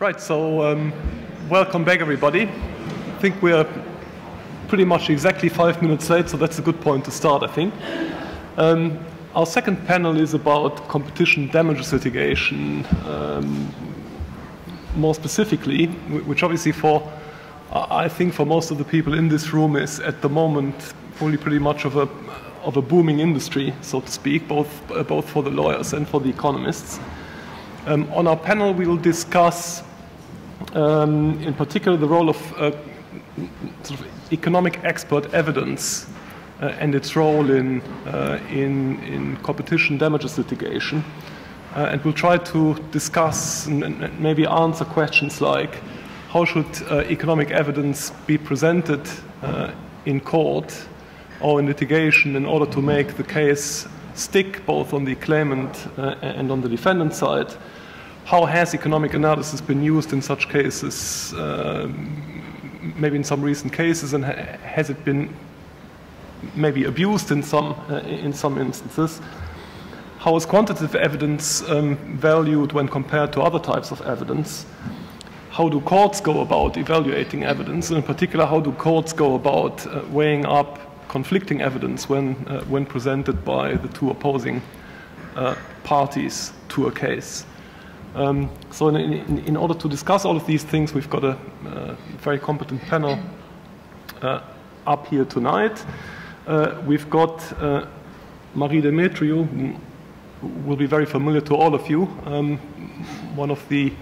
Right, so um, welcome back, everybody. I think we're pretty much exactly five minutes late, so that's a good point to start, I think. Um, our second panel is about competition damages litigation, um, more specifically, which obviously for, I think for most of the people in this room is at the moment only pretty much of a, of a booming industry, so to speak, both, uh, both for the lawyers and for the economists. Um, on our panel, we will discuss um, in particular the role of uh, sort of economic expert evidence uh, and its role in, uh, in, in, competition damages litigation. Uh, and we'll try to discuss and, and, maybe answer questions like how should uh, economic evidence be presented in court or in litigation in order to make the case stick both on the claimant and on the defendant side? How has economic analysis been used in such cases, uh, maybe in some recent cases, and ha has it been maybe abused in some, uh, in some instances? How is quantitative evidence um, valued when compared to other types of evidence? How do courts go about evaluating evidence? And in particular, how do courts go about uh, weighing up conflicting evidence when, uh, when presented by the two opposing uh, parties to a case? Um, so in, in, in, order to discuss all of these things, we've got a uh, very competent panel uh, up here tonight. Uh, we've got uh, Marie Demetriou, who will be very familiar to all of you, um, one of the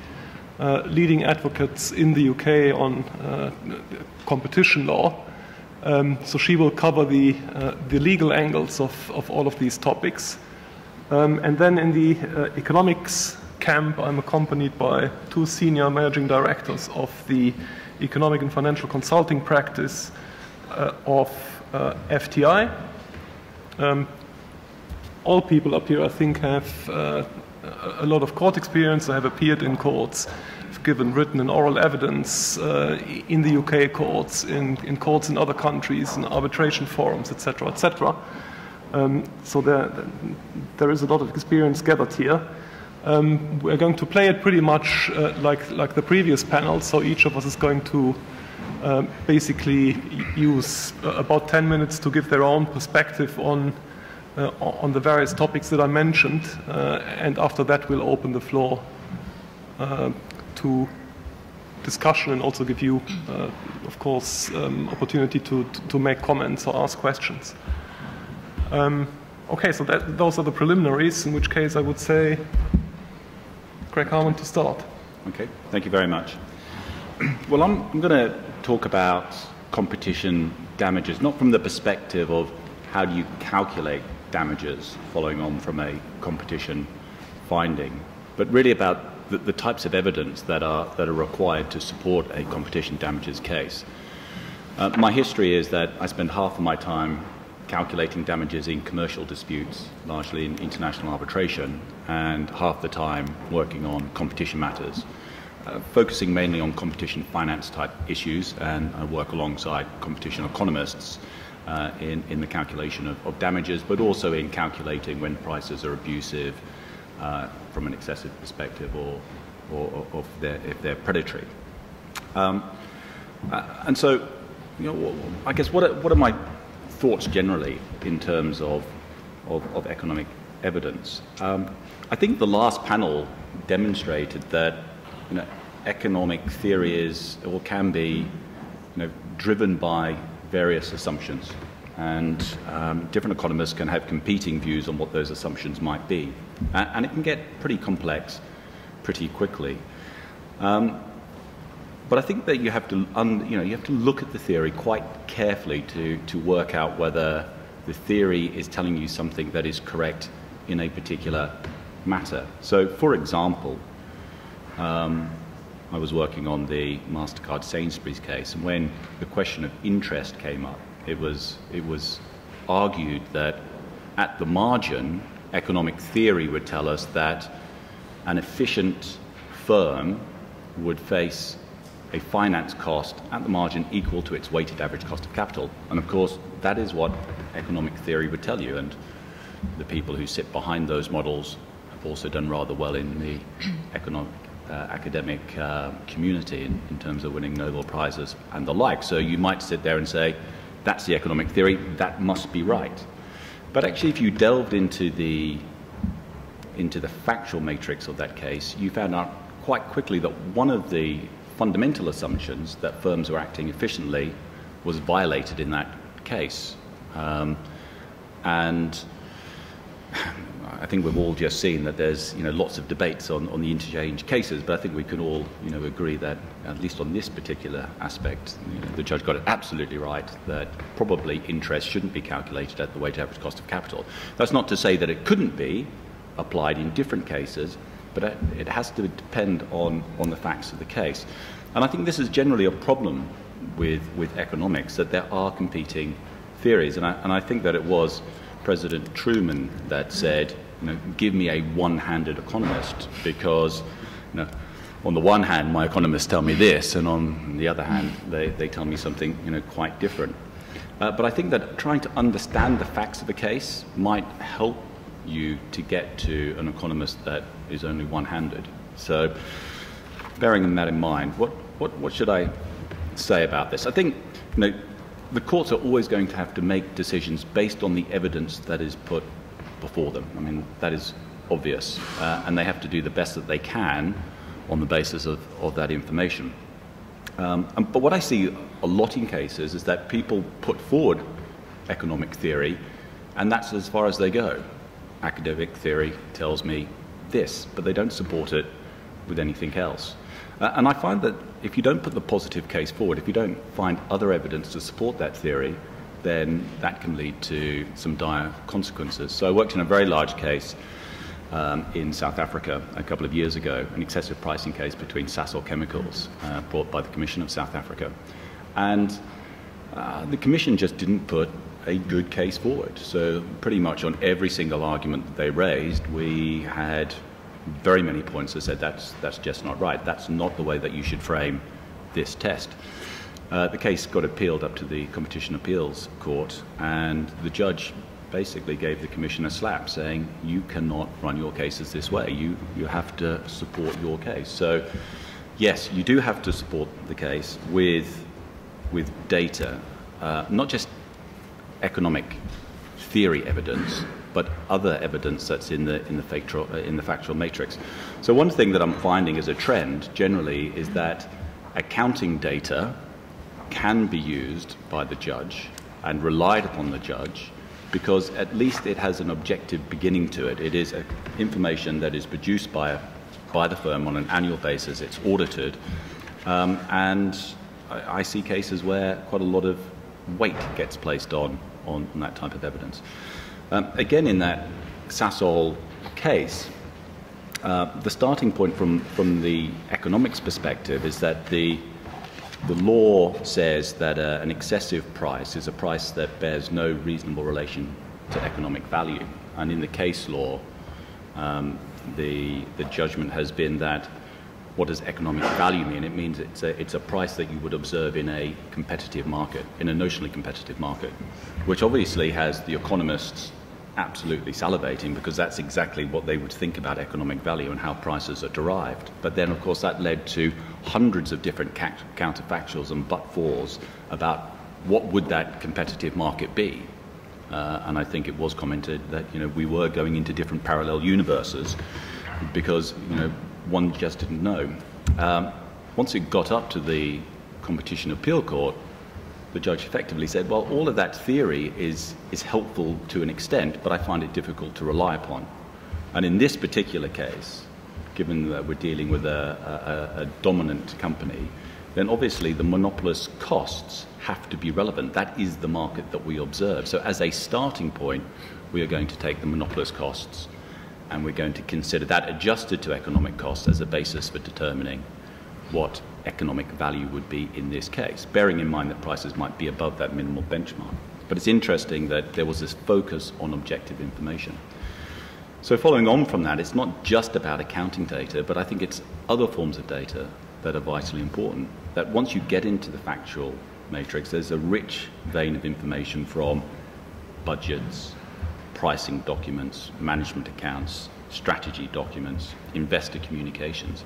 uh, leading advocates in the UK on uh, competition law. Um, so she will cover the, the legal angles of, of all of these topics. Um, and then in the economics camp, I'm accompanied by two senior managing directors of the economic and financial consulting practice uh, of uh, FTI. Um, all people up here, I think, have uh, a lot of court experience. They have appeared in courts, given written and oral evidence uh, in the UK courts, in, in courts in other countries, in arbitration forums, etc., etc. Um, so there, there is a lot of experience gathered here. Um, we're going to play it pretty much uh, like, like the previous panel, so each of us is going to uh, basically use uh, about 10 minutes to give their own perspective on, uh, on the various topics that I mentioned, uh, and after that we'll open the floor uh, to discussion and also give you, of course, um, opportunity to, to make comments or ask questions. Um, okay, so that, those are the preliminaries, in which case I would say Greg Harman to start. Okay, thank you very much. Well, I'm, I'm going to talk about competition damages, not from the perspective of how do you calculate damages following on from a competition finding, but really about the, the types of evidence that are, that are required to support a competition damages case. Uh, my history is that I spend half of my time calculating damages in commercial disputes, largely in international arbitration, and half the time working on competition matters, uh, focusing mainly on competition finance type issues, and I work alongside competition economists uh, in, in the calculation of, of, damages, but also in calculating when prices are abusive uh, from an excessive perspective or, or, or if, they're, if they're predatory. Um, uh, and so, you know, I guess what are, what are my thoughts generally in terms of, of, of economic evidence. Um, I think the last panel demonstrated that you know, economic theory is or can be you know, driven by various assumptions. And um, different economists can have competing views on what those assumptions might be. And, it can get pretty complex pretty quickly. Um, but I think that you have to, un, you know, you have to look at the theory quite carefully to, to work out whether the theory is telling you something that is correct in a particular matter. So, for example, um, I was working on the MasterCard Sainsbury's case, and when the question of interest came up, it was, it was argued that at the margin, economic theory would tell us that an efficient firm would face a finance cost at the margin equal to its weighted average cost of capital. And of course, that is what economic theory would tell you. And the people who sit behind those models have also done rather well in the economic uh, academic uh, community in, in, terms of winning Nobel Prizes and the like. So you might sit there and say, that's the economic theory, that must be right. But actually, if you delved into the, into the factual matrix of that case, you found out quite quickly that one of the fundamental assumptions that firms were acting efficiently was violated in that case. Um, and I think we've all just seen that there's you know lots of debates on, on the interchange cases, but I think we can all you know agree that at least on this particular aspect, you know, the judge got it absolutely right that probably interest shouldn't be calculated at the weighted average cost of capital. That's not to say that it couldn't be applied in different cases, but it has to depend on, on the facts of the case. And I think this is generally a problem with, with economics, that there are competing theories. And I, and I think that it was President Truman that said, you know, give me a one-handed economist because, you know, on the one hand, my economists tell me this, and on the other hand, they, they tell me something, you know, quite different. Uh, but I think that trying to understand the facts of the case might help you to get to an economist that is only one-handed. So, bearing that in mind, what, what, what should I say about this? I think, you know, the courts are always going to have to make decisions based on the evidence that is put before them. I mean, that is obvious. Uh, and they have to do the best that they can on the basis of, of that information. Um, and, but what I see a lot in cases is that people put forward economic theory, and that's as far as they go. Academic theory tells me this, but they don't support it with anything else. Uh, and I find that if you don't put the positive case forward, if you don't find other evidence to support that theory, then that can lead to some dire consequences. So I worked in a very large case um, in South Africa a couple of years ago, an excessive pricing case between Sasol Chemicals, uh, brought by the Commission of South Africa. And uh, the Commission just didn't put a good case forward. So pretty much on every single argument that they raised, we had very many points that said that's, that's just not right. That's not the way that you should frame this test. Uh, the case got appealed up to the Competition Appeals Court, and the judge basically gave the commission a slap, saying, You cannot run your cases this way. You, you have to support your case. So, yes, you do have to support the case with, with data, uh, not just economic theory evidence, but other evidence that's in the, in the, factual, uh, in the factual matrix. So, one thing that I'm finding as a trend generally is that accounting data can be used by the judge and relied upon the judge because at least it has an objective beginning to it. It is information that is produced by, by the firm on an annual basis, it's audited, um, and I, I, see cases where quite a lot of weight gets placed on, on, that type of evidence. Um, again, in that Sasol case, uh, the starting point from, from the economics perspective is that the, the law says that uh, an excessive price is a price that bears no reasonable relation to economic value. And in the case law, um, the, the judgment has been that what does economic value mean? It means it's a, it's a price that you would observe in a competitive market, in a notionally competitive market, which obviously has the economists absolutely salivating because that's exactly what they would think about economic value and how prices are derived. But then, of course, that led to hundreds of different counterfactuals and but-fors about what would that competitive market be. Uh, and I think it was commented that you know we were going into different parallel universes because you know one just didn't know. Um, once it got up to the competition appeal court, the judge effectively said, well, all of that theory is, is helpful to an extent, but I find it difficult to rely upon. And in this particular case, given that we're dealing with a, a, a dominant company, then obviously the monopolist costs have to be relevant. That is the market that we observe. So, as a starting point, we are going to take the monopolist costs and we're going to consider that adjusted to economic costs as a basis for determining what economic value would be in this case, bearing in mind that prices might be above that minimal benchmark. But it's interesting that there was this focus on objective information. So, following on from that, it's not just about accounting data, but I think it's other forms of data that are vitally important. That once you get into the factual matrix, there's a rich vein of information from budgets, pricing documents, management accounts, strategy documents, investor communications.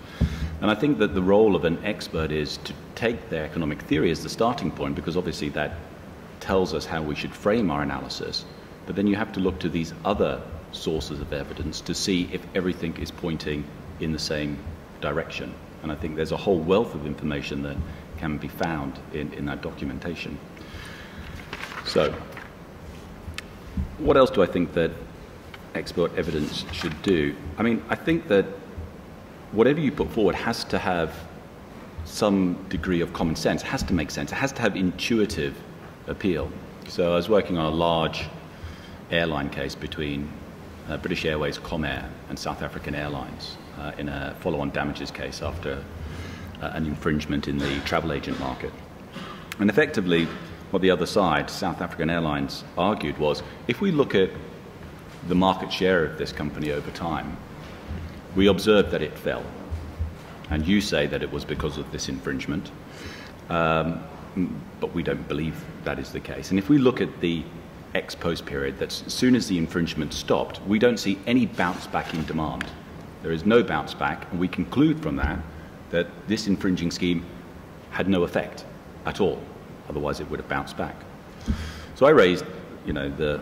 And I think that the role of an expert is to take their economic theory as the starting point, because obviously that tells us how we should frame our analysis. But then you have to look to these other sources of evidence to see if everything is pointing in the same direction. And I think there's a whole wealth of information that can be found in, in that documentation. So, what else do I think that expert evidence should do? I mean, I think that whatever you put forward has to have some degree of common sense, it has to make sense, it has to have intuitive appeal. So I was working on a large airline case between uh, British Airways, Comair, and South African Airlines uh, in a follow-on damages case after uh, an infringement in the travel agent market. And effectively, what the other side, South African Airlines, argued was if we look at the market share of this company over time, we observed that it fell. And you say that it was because of this infringement, um, but we don't believe that is the case. And if we look at the ex post period, that as soon as the infringement stopped, we don't see any bounce back in demand. There is no bounce back, and we conclude from that that this infringing scheme had no effect at all. Otherwise, it would have bounced back. So I raised, you know, the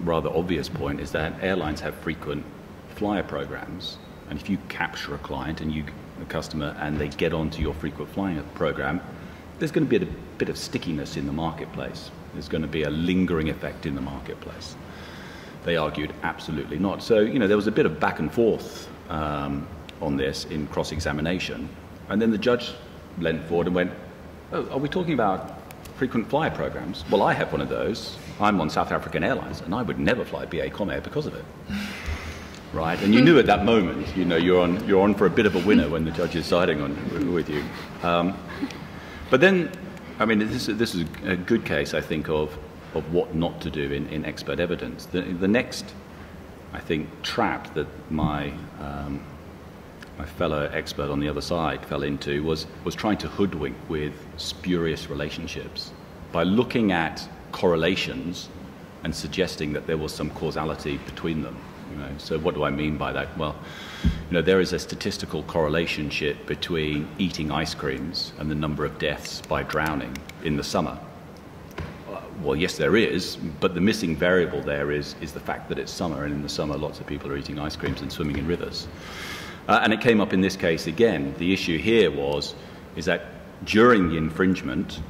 rather obvious point is that airlines have frequent flyer programs, and if you capture a client and you a customer and they get onto your frequent flyer program, there's going to be a bit of stickiness in the marketplace. There's going to be a lingering effect in the marketplace. They argued absolutely not. So, you know, there was a bit of back and forth um, on this in cross examination. And then the judge leant forward and went, Oh, are we talking about frequent flyer programs? Well, I have one of those. I'm on South African Airlines, and I would never fly BA Comair because of it. Right? And you knew at that moment, you know, you're on, you're on for a bit of a winner when the judge is siding on, with you. Um, but then, I mean, this, this is a good case, I think, of, of what not to do in, in expert evidence. The, the next, I think, trap that my um, my fellow expert on the other side fell into was, was trying to hoodwink with spurious relationships by looking at correlations and suggesting that there was some causality between them. You know, so what do I mean by that? Well, you know, there is a statistical correlation between eating ice creams and the number of deaths by drowning in the summer. Uh, well, yes, there is, but the missing variable there is, is the fact that it's summer, and in the summer, lots of people are eating ice creams and swimming in rivers. Uh, and it came up in this case again. The issue here was is that during the infringement,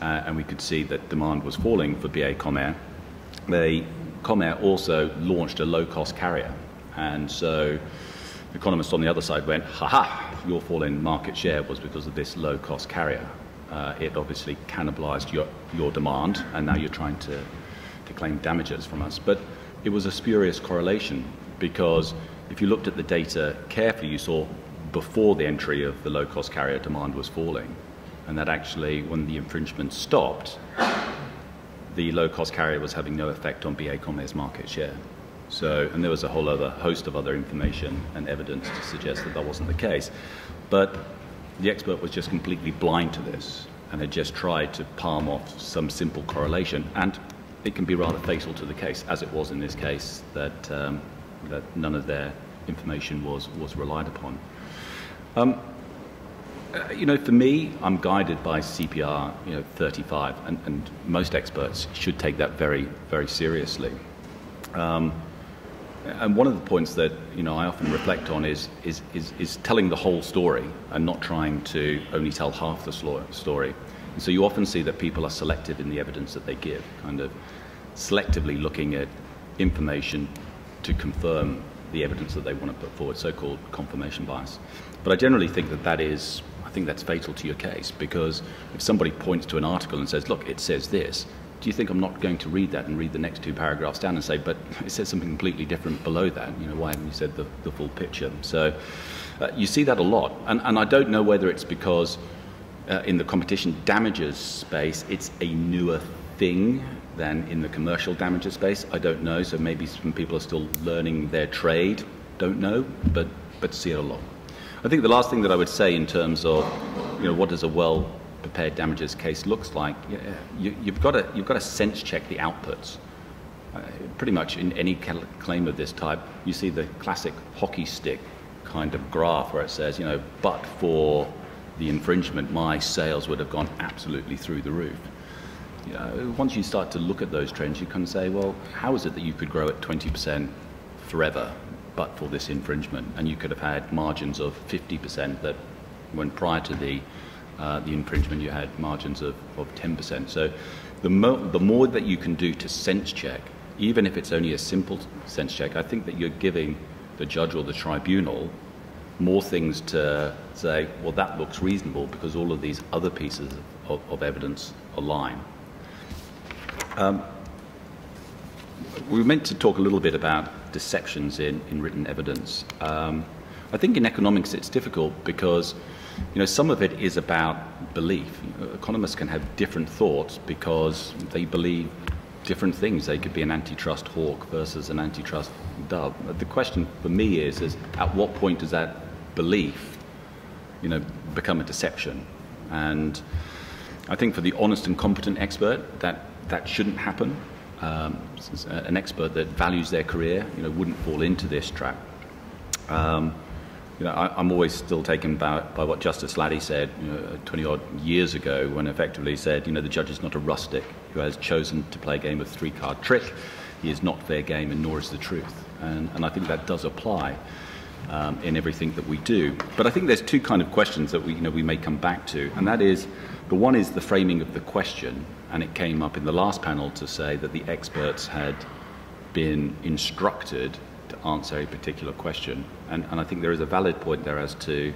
uh, and we could see that demand was falling for BA Comair, they, Comair also launched a low-cost carrier. And so economists on the other side went, ha ha, your fall in market share was because of this low-cost carrier. Uh, it obviously cannibalized your, your demand, and now you're trying to, to claim damages from us. But it was a spurious correlation because if you looked at the data carefully, you saw before the entry of the low cost carrier demand was falling. And that actually, when the infringement stopped, the low cost carrier was having no effect on BA Comair's market share. So, and there was a whole other host of other information and evidence to suggest that that wasn't the case. But the expert was just completely blind to this and had just tried to palm off some simple correlation. And it can be rather fatal to the case, as it was in this case, that um, that none of their information was, was relied upon. Um, uh, you know, for me, I'm guided by CPR, you know, 35, and, and most experts should take that very, very seriously. Um, and one of the points that you know I often reflect on is, is, is, is telling the whole story and not trying to only tell half the story. And so you often see that people are selective in the evidence that they give, kind of selectively looking at information to confirm the evidence that they want to put forward, so-called confirmation bias. But I generally think that that is, I think that's fatal to your case because if somebody points to an article and says, look, it says this, do you think I'm not going to read that and read the next two paragraphs down and say, but it says something completely different below that? You know, why haven't you said the, the full picture? So uh, you see that a lot. And, and I don't know whether it's because uh, in the competition damages space, it's a newer thing than in the commercial damages space. I don't know. So maybe some people are still learning their trade. Don't know, but but see it a lot. I think the last thing that I would say in terms of you know what does a well prepared damages case looks like, you, have got to you've got to sense check the outputs. Uh, pretty much in any claim of this type, you see the classic hockey stick kind of graph where it says, you know, but for the infringement, my sales would have gone absolutely through the roof. Once you start to look at those trends, you can say, well, how is it that you could grow at 20% forever but for this infringement? And you could have had margins of 50% that when prior to the, uh, the infringement you had margins of, of 10%. So the, mo- the more that you can do to sense check, even if it's only a simple sense check, I think that you're giving the judge or the tribunal more things to say, well, that looks reasonable because all of these other pieces of, of evidence align. Um, we meant to talk a little bit about deceptions in, in written evidence. Um, I think in economics it's difficult because you know, some of it is about belief. Economists can have different thoughts because they believe different things. They could be an antitrust hawk versus an antitrust dove. The question for me is, is at what point does that belief, you know, become a deception? And I think for the honest and competent expert, that that shouldn't happen. Um, an expert that values their career, you know, wouldn't fall into this trap. Um, you know, I, am always still taken by, by what Justice Laddie said you know, 20 odd years ago when effectively said, you know, the judge is not a rustic who has chosen to play a game of three card trick. He is not fair game and nor is the truth. And, and I think that does apply um, in everything that we do. But I think there's two kind of questions that we, you know, we may come back to, and that is the one is the framing of the question, and it came up in the last panel to say that the experts had been instructed to answer a particular question. And, and I think there is a valid point there as to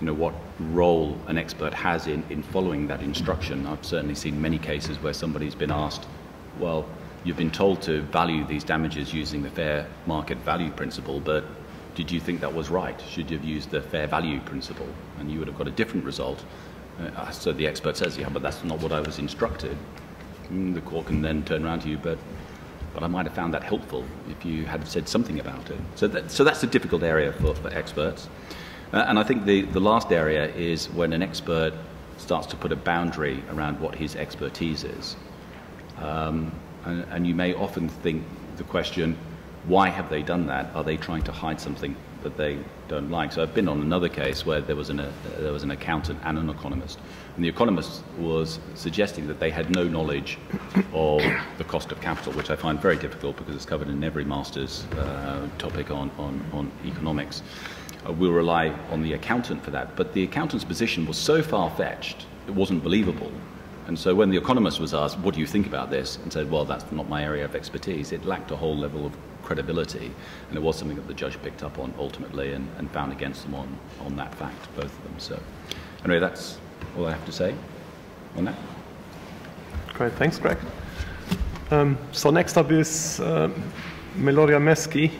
you know, what role an expert has in, in following that instruction. I've certainly seen many cases where somebody's been asked, well, you've been told to value these damages using the fair market value principle, but did you think that was right? Should you have used the fair value principle? And you would have got a different result. So the expert says, yeah, but that's not what I was instructed. Mm, the court can then turn around to you, but, but I might have found that helpful if you had said something about it. So, that, so that's a difficult area for, for experts. Uh, and I think the, the last area is when an expert starts to put a boundary around what his expertise is. Um, and, and you may often think the question, why have they done that? Are they trying to hide something that they don't like? So I've been on another case where there was an, uh, there was an accountant and an economist. And the economist was suggesting that they had no knowledge of the cost of capital, which I find very difficult because it's covered in every master's uh, topic on, on, on economics. Uh, we'll rely on the accountant for that. But the accountant's position was so far fetched, it wasn't believable and so when the economist was asked, what do you think about this? And said, well, that's not my area of expertise, it lacked a whole level of credibility. And it was something that the judge picked up on ultimately and, and found against them on, on that fact, both of them. So anyway, that's all I have to say on that. Great, thanks, Greg. Um, so next up is uh, Meloria Meschi,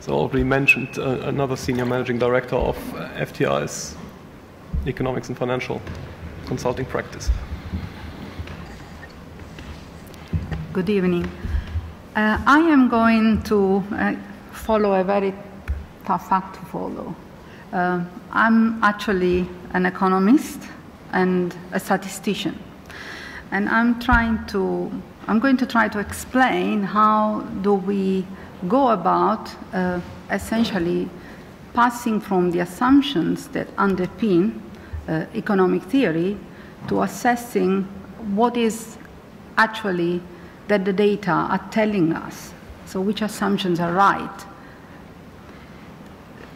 so already mentioned, uh, another senior managing director of uh, FTI's economics and financial consulting practice. Good evening. Uh, I am going to uh, follow a very tough act to follow. Uh, I'm actually an economist and a statistician. And I'm trying to, I'm going to try to explain how do we go about uh, essentially passing from the assumptions that underpin uh, economic theory to assessing what is actually that the data are telling us. So, which assumptions are right?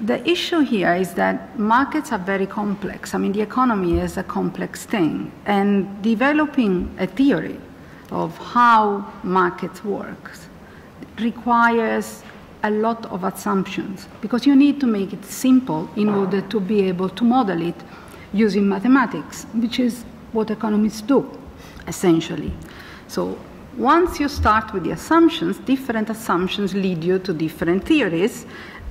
The issue here is that markets are very complex. I mean, the economy is a complex thing, and developing a theory of how markets work requires a lot of assumptions because you need to make it simple in order to be able to model it using mathematics, which is what economists do essentially. So once you start with the assumptions, different assumptions lead you to different theories,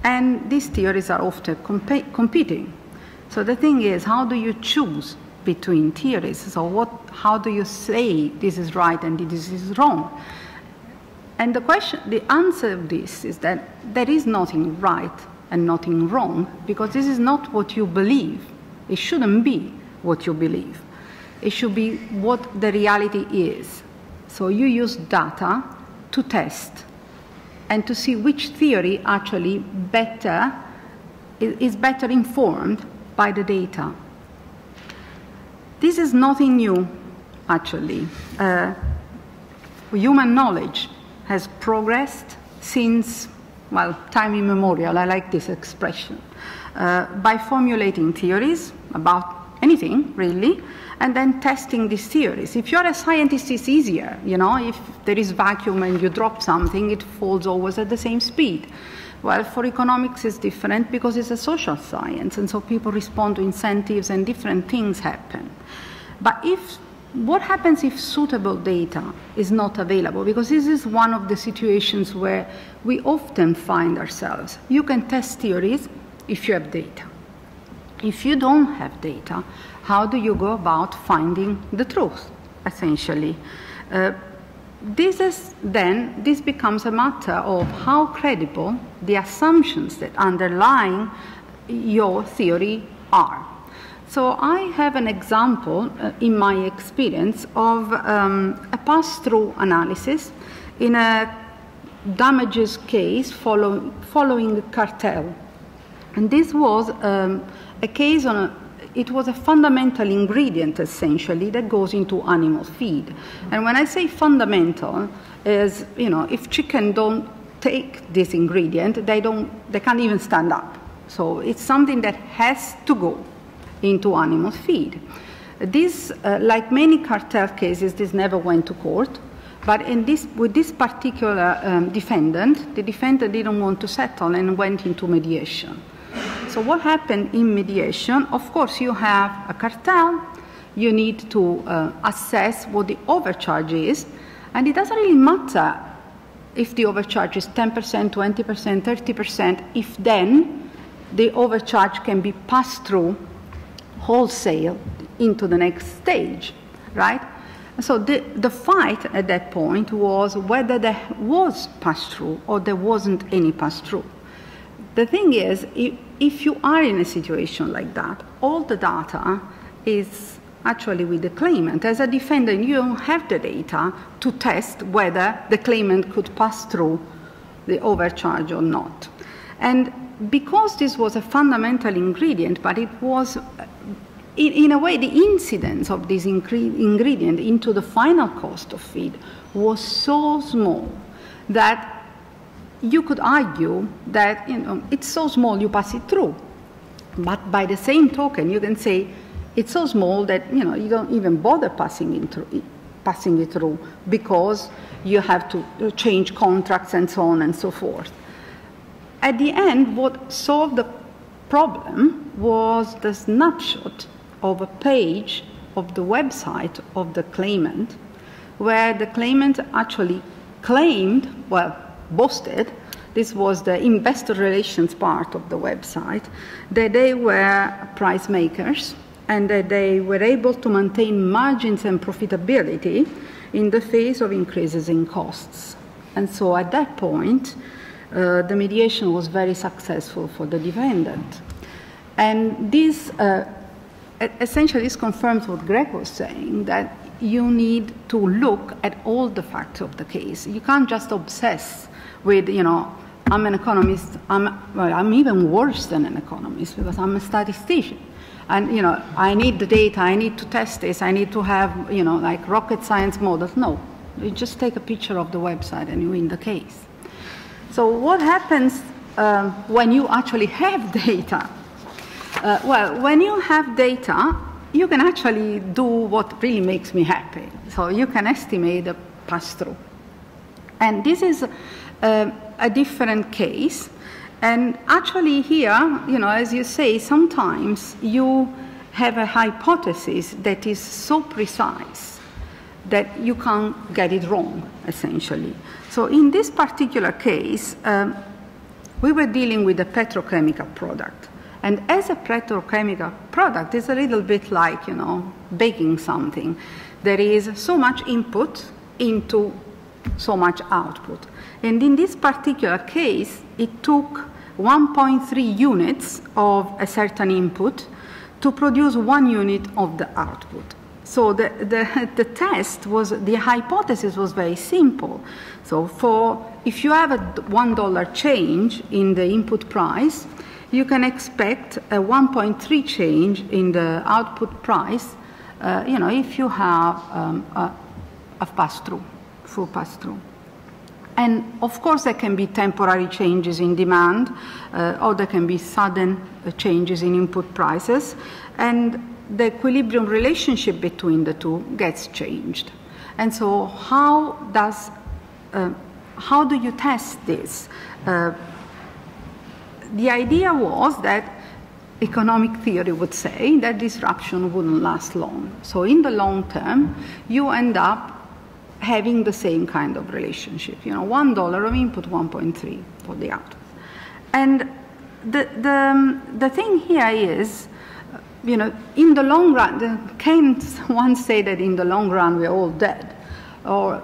and these theories are often comp- competing. So the thing is, how do you choose between theories? So what, how do you say this is right and this is wrong? And the question, the answer of this is that there is nothing right and nothing wrong because this is not what you believe. It shouldn't be what you believe. It should be what the reality is. So you use data to test and to see which theory actually better is better informed by the data. This is nothing new, actually. Uh, human knowledge has progressed since, well, time immemorial. I like this expression. Uh, by formulating theories about anything, really, and then testing these theories. If you're a scientist, it's easier. You know, if there is vacuum and you drop something, it falls always at the same speed. Well, for economics, it's different because it's a social science, and so people respond to incentives and different things happen. But if what happens if suitable data is not available? Because this is one of the situations where we often find ourselves. You can test theories if you have data. If you don't have data, how do you go about finding the truth, essentially? Uh, this is then, this becomes a matter of how credible the assumptions that underlying your theory are. So I have an example uh, in my experience of um, a pass-through analysis in a damages case follow, following a cartel. And this was um, a case on a, it was a fundamental ingredient essentially that goes into animal feed. And when I say fundamental, is you know if chicken don't take this ingredient, they don't they can't even stand up. So it's something that has to go into animal feed. This, uh, like many cartel cases, this never went to court. But in this, with this particular um, defendant, the defendant didn't want to settle and went into mediation. So what happened in mediation? Of course, you have a cartel. You need to uh, assess what the overcharge is, and it doesn't really matter if the overcharge is 10%, 20%, 30%, if then the overcharge can be passed through wholesale into the next stage, right? So the, the fight at that point was whether there was pass through or there wasn't any pass through. The thing is, if, you are in a situation like that, all the data is actually with the claimant. As a defendant, you don't have the data to test whether the claimant could pass through the overcharge or not. And because this was a fundamental ingredient, but it was, in, in a way, the incidence of this ingredient into the final cost of feed was so small that you could argue that you know, it's so small you pass it through. But by the same token, you can say it's so small that you know you don't even bother passing it through, passing it through because you have to uh, change contracts and so on and so forth. At the end, what solved the problem was the snapshot of a page of the website of the claimant, where the claimant actually claimed, well, boasted, this was the investor relations part of the website, that they were price makers and that they were able to maintain margins and profitability in the face of increases in costs. And so at that point, uh, the mediation was very successful for the defendant. And this uh, essentially this confirms what Greg was saying that you need to look at all the facts of the case. You can't just obsess with, you know, I'm an economist, I'm, well, I'm even worse than an economist because I'm a statistician. And, you know, I need the data, I need to test this, I need to have, you know, like rocket science models. No, you just take a picture of the website and you win the case. So what happens um, when you actually have data? Uh, well, when you have data, you can actually do what really makes me happy. So you can estimate the pass-through. And this is uh, a different case. And actually here, you know, as you say, sometimes you have a hypothesis that is so precise that you can't get it wrong, essentially. So in this particular case, um, we were dealing with a petrochemical product. And as a petrochemical product, it's a little bit like, you know, baking something. There is so much input into so much output. And in this particular case, it took 1.3 units of a certain input to produce one unit of the output. So the, the, the test was, the hypothesis was very simple. So for, if you have a $1 change in the input price, you can expect a 1.3 change in the output price, uh, you know, if you have um, a, a pass-through, full pass-through. And of course, there can be temporary changes in demand, uh, or there can be sudden uh, changes in input prices. And the equilibrium relationship between the two gets changed. And so, how does uh, how do you test this? Uh, the idea was that economic theory would say that disruption wouldn't last long. So, in the long term, you end up having the same kind of relationship. You know, one dollar of input, 1.3 for the output. And the, the, um, the thing here is you know, in the long run, Keynes once said that in the long run we're all dead. Or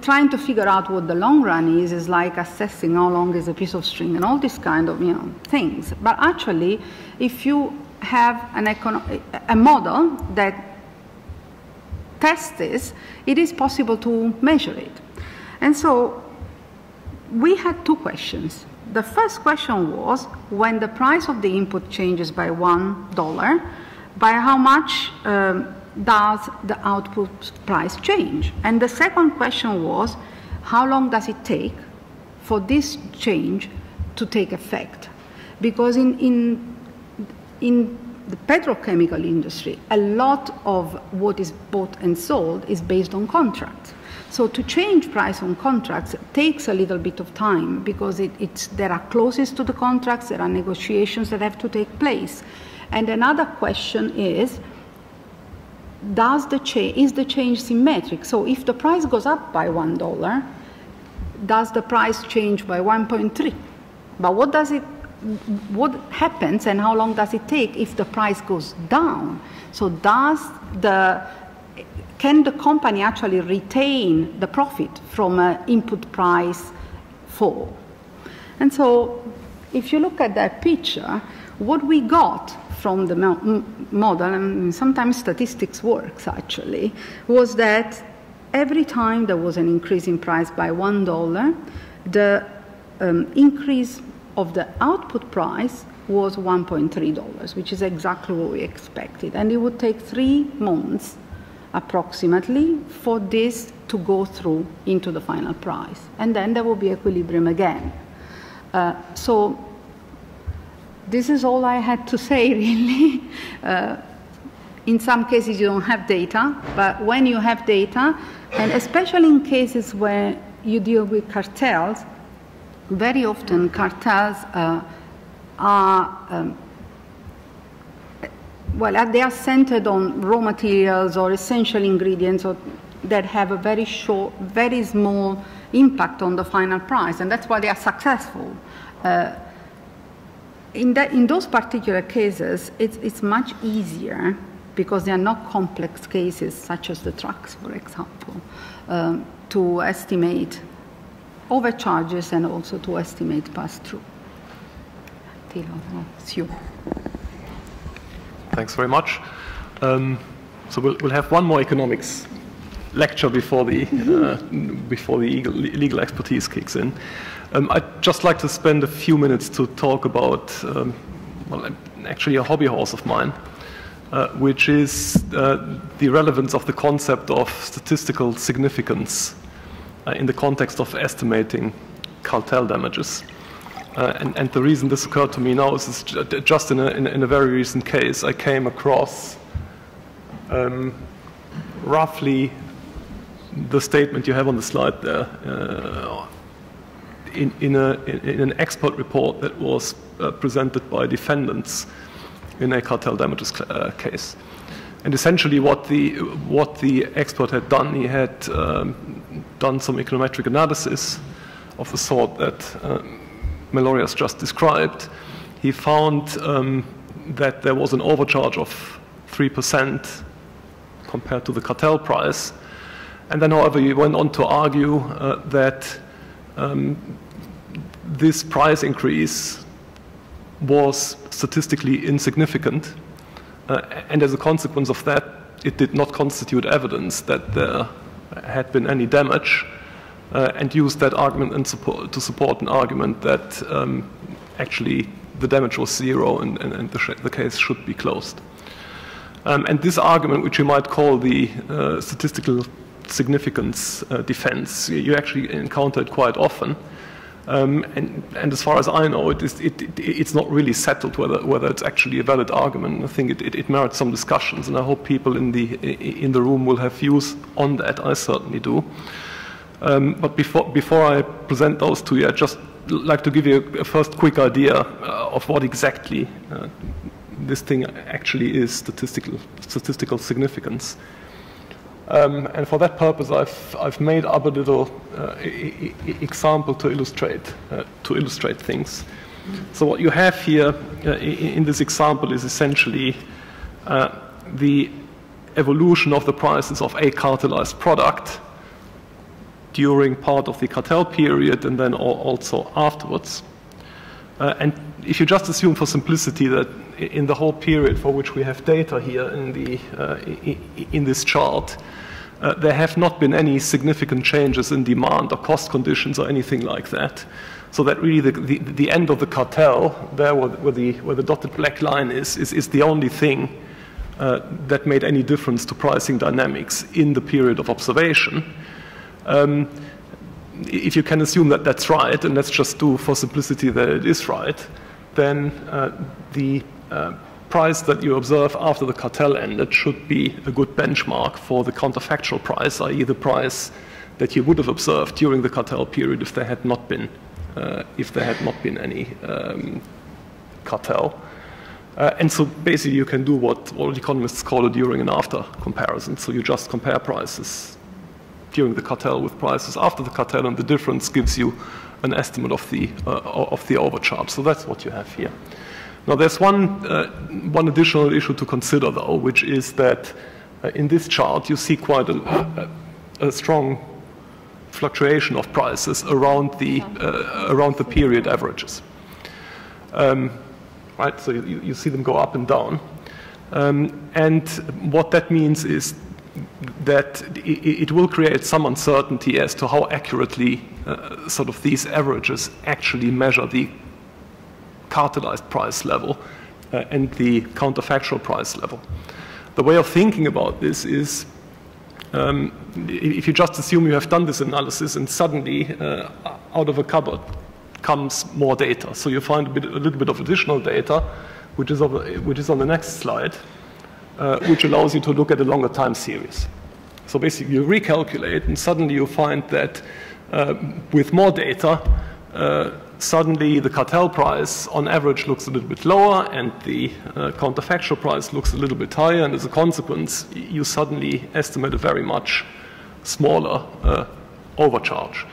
trying to figure out what the long run is is like assessing how long is a piece of string and all these kind of you know things. But actually, if you have an a model that tests this, it is possible to measure it. And so we had two questions. The first question was when the price of the input changes by $1, by how much um, does the output price change? And the second question was how long does it take for this change to take effect? Because in, in, in the petrochemical industry, a lot of what is bought and sold is based on contracts. So to change price on contracts takes a little bit of time because it, it's, there are clauses to the contracts, there are negotiations that have to take place. And another question is, does the cha- is the change symmetric? So if the price goes up by one dollar, does the price change by 1.3? But what does it what happens and how long does it take if the price goes down? So does the can the company actually retain the profit from an input price fall? And so, if you look at that picture, what we got from the model, and sometimes statistics works actually, was that every time there was an increase in price by one dollar, the um, increase of the output price was $1.3, which is exactly what we expected. And it would take three months approximately for this to go through into the final price. And then there will be equilibrium again. Uh, so this is all I had to say, really. Uh, in some cases, you don't have data, but when you have data, and especially in cases where you deal with cartels, very often cartels uh, are um, well, they are centered on raw materials or essential ingredients or, that have a very short, very small impact on the final price, and that's why they are successful. Uh, in, that, in those particular cases, it's, it's much easier because they are not complex cases, such as the trucks, for example, um, to estimate overcharges and also to estimate pass-through. it's you. Thanks very much. Um, so we'll, we'll, have one more economics lecture before the, uh, before the legal, expertise kicks in. Um, I'd just like to spend a few minutes to talk about, um, well, actually a hobby horse of mine, uh, which is uh, the relevance of the concept of statistical significance uh, in the context of estimating cartel damages. Uh, and, and, the reason this occurred to me now is just in a, in, in a very recent case, I came across um, roughly the statement you have on the slide there uh, in, in, a, in, an expert report that was uh, presented by defendants in a cartel damages uh, case. And essentially, what the, what the expert had done, he had um, done some econometric analysis of the sort that um, Melorius just described, he found um, that there was an overcharge of 3% compared to the cartel price. And then, however, he went on to argue uh, that um, this price increase was statistically insignificant. Uh, and as a consequence of that, it did not constitute evidence that there had been any damage uh, and used that argument support, to support an argument that um, actually the damage was zero and, and, and the, the, case should be closed. Um, and this argument, which you might call the uh, statistical significance uh, defense, you actually encounter it quite often. Um, and, and, as far as I know, it is, it, it, it's not really settled whether, whether it's actually a valid argument. I think it, merits some discussions, and I hope people in the, in the room will have views on that. I certainly do. Um, but before, before I present those to you, I'd just like to give you a, a first quick idea uh, of what exactly uh, this thing actually is statistical, statistical significance. Um, and for that purpose, I've, I've made up a little uh, example to illustrate, uh, to illustrate things. So what you have here uh, in this example is essentially uh, the evolution of the prices of a cartelized product during part of the cartel period and then also afterwards. Uh, and if you just assume for simplicity that in the whole period for which we have data here in, the, uh, in this chart, uh, there have not been any significant changes in demand or cost conditions or anything like that. So that really the, the, the end of the cartel, there where, where, the, where the dotted black line is, is, is the only thing uh, that made any difference to pricing dynamics in the period of observation. Um, if you can assume that that's right, and let's just do for simplicity that it is right, then uh, the uh, price that you observe after the cartel ended should be a good benchmark for the counterfactual price, i.e., the price that you would have observed during the cartel period if there had not been, uh, if there had not been any um, cartel. Uh, and so basically you can do what all economists call a during and after comparison. So you just compare prices during the cartel with prices after the cartel, and the difference gives you an estimate of the, uh, of the overcharge. So that's what you have here. Now, there's one, uh, one additional issue to consider, though, which is that uh, in this chart you see quite a, a, strong fluctuation of prices around the, uh, around the period averages. Um, right, so you, you, see them go up and down. Um, and what that means is that it, it, will create some uncertainty as to how accurately uh, sort of these averages actually measure the cartelized price level uh, and the counterfactual price level. The way of thinking about this is um, if you just assume you have done this analysis and suddenly uh, out of a cupboard comes more data. So you find a, bit, a little bit of additional data, which is, which is on the next slide uh, which allows you to look at a longer time series. So basically, you recalculate, and suddenly you find that uh, with more data, uh, suddenly the cartel price on average looks a little bit lower, and the uh, counterfactual price looks a little bit higher, and as a consequence, you suddenly estimate a very much smaller uh, overcharge.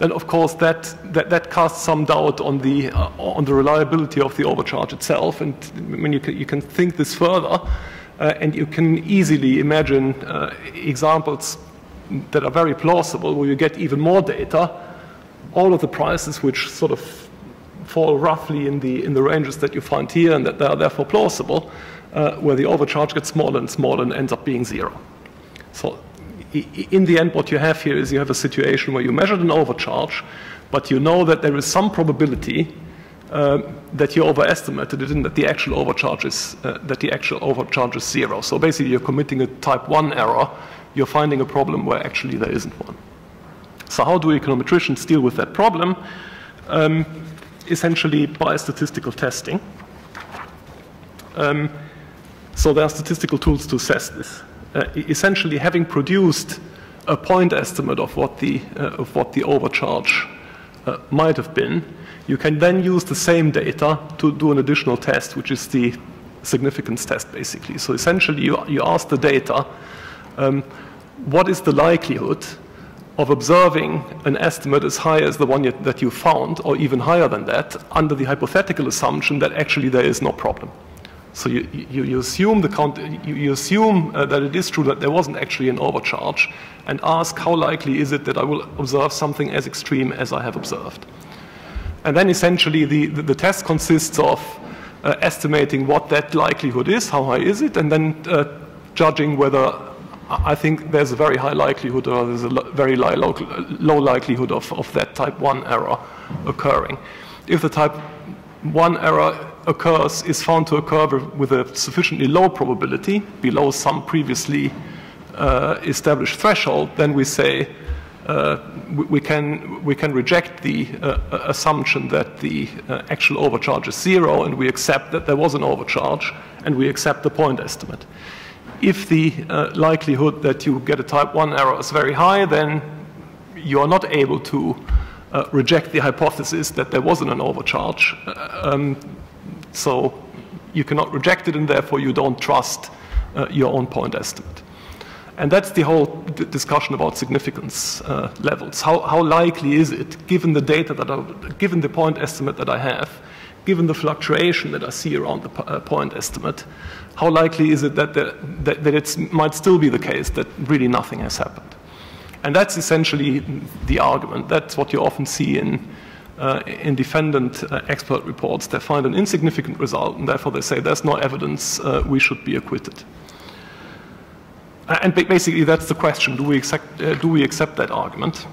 And of course, that, that, that, casts some doubt on the, uh, on the reliability of the overcharge itself. And when you can, you can think this further, uh, and you can easily imagine uh, examples that are very plausible where you get even more data, all of the prices which sort of fall roughly in the, in the ranges that you find here and that they are therefore plausible, uh, where the overcharge gets smaller and smaller and ends up being zero. So in the end, what you have here is you have a situation where you measured an overcharge, but you know that there is some probability uh, that you overestimated it and that the actual overcharge is uh, that the actual overcharge is zero. So basically, you're committing a type one error. You're finding a problem where actually there isn't one. So how do econometricians deal with that problem? Um, essentially by statistical testing. Um, so there are statistical tools to assess this. Uh, essentially, having produced a point estimate of what the, uh, of what the overcharge uh, might have been, you can then use the same data to do an additional test, which is the significance test, basically. So essentially, you, you ask the data, um, what is the likelihood of observing an estimate as high as the one you, that you found, or even higher than that, under the hypothetical assumption that actually there is no problem. So you, you, you assume, the count, you, assume uh, that it is true that there wasn't actually an overcharge, and ask how likely is it that I will observe something as extreme as I have observed. And then essentially the, the, the test consists of uh, estimating what that likelihood is, how high is it, and then uh, judging whether I think there's a very high likelihood or there's a very low, low likelihood of, of that type 1 error occurring. If the type 1 error occurs, is found to occur with a sufficiently low probability, below some previously uh, established threshold, then we say uh, we, can, we can reject the uh, assumption that the uh, actual overcharge is zero and we accept that there was an overcharge and we accept the point estimate. If the uh, likelihood that you get a type 1 error is very high, then you are not able to uh, reject the hypothesis that there wasn't an overcharge. Uh, um, so you cannot reject it, and therefore you don't trust uh, your own point estimate. And that's the whole discussion about significance uh, levels. How, how, likely is it, given the data that I, given the point estimate that I have, given the fluctuation that I see around the uh, point estimate, how likely is it that, that, that it might still be the case that really nothing has happened? And that's essentially the argument. That's what you often see in, uh, in defendant uh, expert reports. They find an insignificant result, and therefore they say there's no evidence uh, we should be acquitted. And basically, that's the question do we accept, uh, do we accept that argument?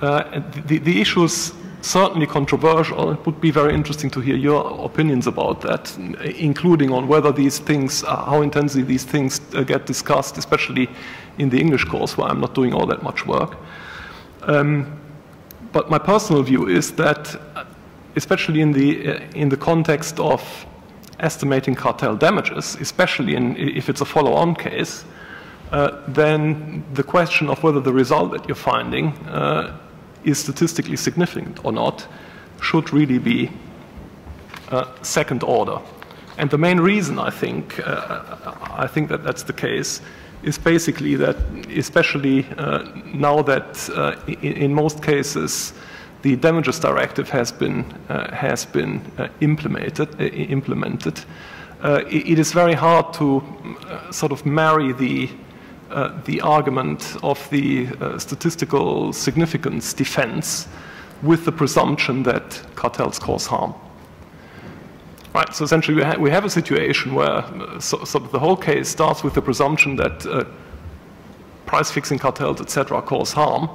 Uh, the, the issue is certainly controversial. It would be very interesting to hear your opinions about that, including on whether these things, uh, how intensely these things uh, get discussed, especially in the English course where I'm not doing all that much work. Um, but my personal view is that, uh, especially in the, in the context of estimating cartel damages, especially in, if it's a follow on case, uh, then the question of whether the result that you're finding uh, is statistically significant or not should really be uh, second order. And the main reason I think, uh, I think that that's the case is basically that, especially uh, now that uh, in, in, most cases the damages directive has been, uh, has been uh, implemented, implemented it, it is very hard to sort of marry the uh, the argument of the uh, statistical significance defense with the presumption that cartels cause harm. Right, so essentially we, ha we have a situation where uh, so, so, the whole case starts with the presumption that uh, price fixing cartels, etc., cause harm.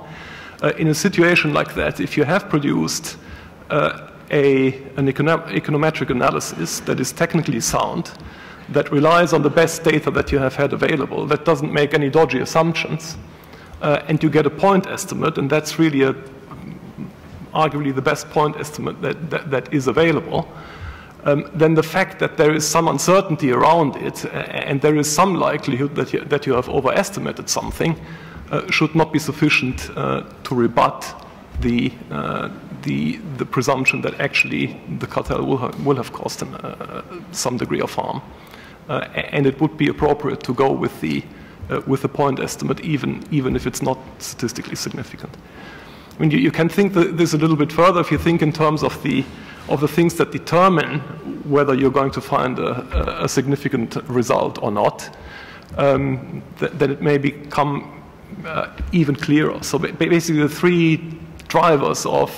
Uh, in a situation like that, if you have produced a, an econometric analysis that is technically sound, that relies on the best data that you have had available, that doesn't make any dodgy assumptions, uh, and you get a point estimate, and that's really a, arguably the best point estimate that, that, that is available, um, then the fact that there is some uncertainty around it and there is some likelihood that you, that you have overestimated something uh, should not be sufficient uh, to rebut the, uh, the, the, presumption that actually the cartel will have, will have caused uh, some degree of harm. Uh, and it would be appropriate to go with the, uh, with the point estimate even, even if it's not statistically significant. I mean, you, you can think this a little bit further if you think in terms of the, of the things that determine whether you're going to find a, a significant result or not, um, th then it may become uh, even clearer. So basically, the three drivers of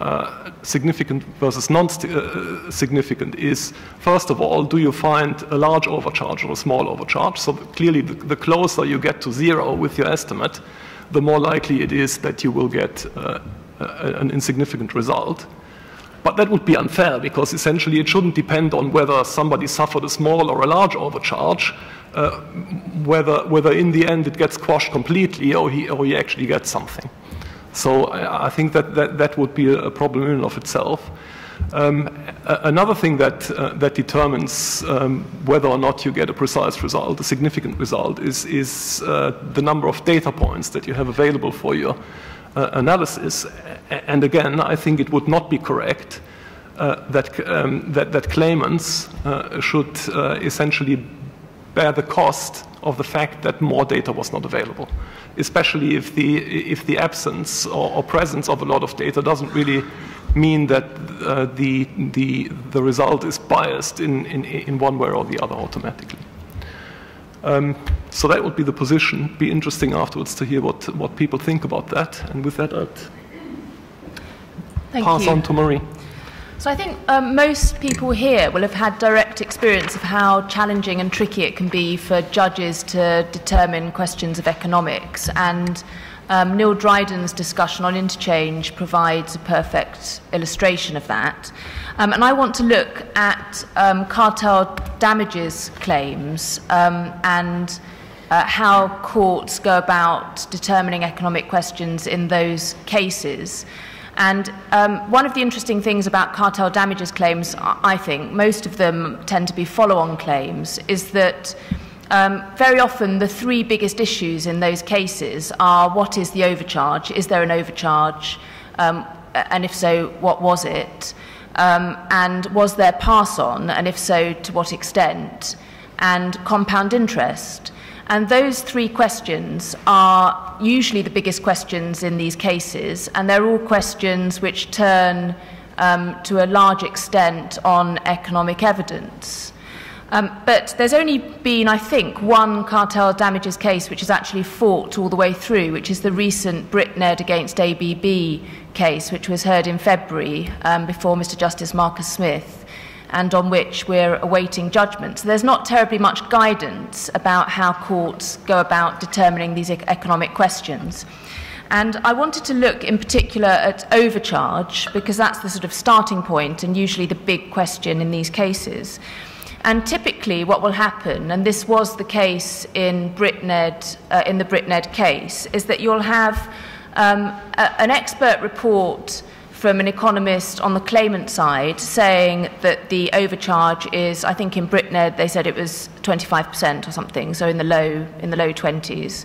uh, significant versus non-significant uh, is, first of all, do you find a large overcharge or a small overcharge? So clearly, the, the closer you get to zero with your estimate, the more likely it is that you will get uh, an insignificant result. But that would be unfair because essentially it shouldn't depend on whether somebody suffered a small or a large overcharge, uh, whether, whether in the end it gets quashed completely or he, or he actually gets something. So I think that that, that would be a problem in and of itself. Um, another thing that, uh, that determines um, whether or not you get a precise result, a significant result, is, is uh, the number of data points that you have available for your uh, analysis. And again, I think it would not be correct uh, that, um, that, that, claimants uh, should uh, essentially bear the cost of the fact that more data was not available, especially if the, if the absence or, or presence of a lot of data doesn't really mean that uh, the, the, the result is biased in, in, in one way or the other automatically. Um, so that would be the position. Be interesting afterwards to hear what, what people think about that. And with that, I'd Thank pass you. on to Marie. So I think um, most people here will have had direct experience of how challenging and tricky it can be for judges to determine questions of economics. And um, Neil Dryden's discussion on interchange provides a perfect illustration of that. Um, and I want to look at um, cartel damages claims um, and uh, how courts go about determining economic questions in those cases. And um, one of the interesting things about cartel damages claims, I think, most of them tend to be follow on claims, is that um, very often the three biggest issues in those cases are what is the overcharge? Is there an overcharge? Um, and if so, what was it? Um, and was there pass on? And if so, to what extent? And compound interest. And those three questions are usually the biggest questions in these cases, and they're all questions which turn um, to a large extent on economic evidence. Um, but there's only been, I think, one cartel damages case which has actually fought all the way through, which is the recent BritNed against ABB case, which was heard in February um, before Mr. Justice Marcus Smith and on which we're awaiting judgment. So there's not terribly much guidance about how courts go about determining these economic questions. And I wanted to look in particular at overcharge because that's the sort of starting point and usually the big question in these cases. And typically, what will happen, and this was the case in BritNed, uh, in the BritNed case, is that you'll have um, a, an expert report from an economist on the claimant side saying that the overcharge is, I think in BritNed they said it was 25% or something, so in the low, in the low 20s.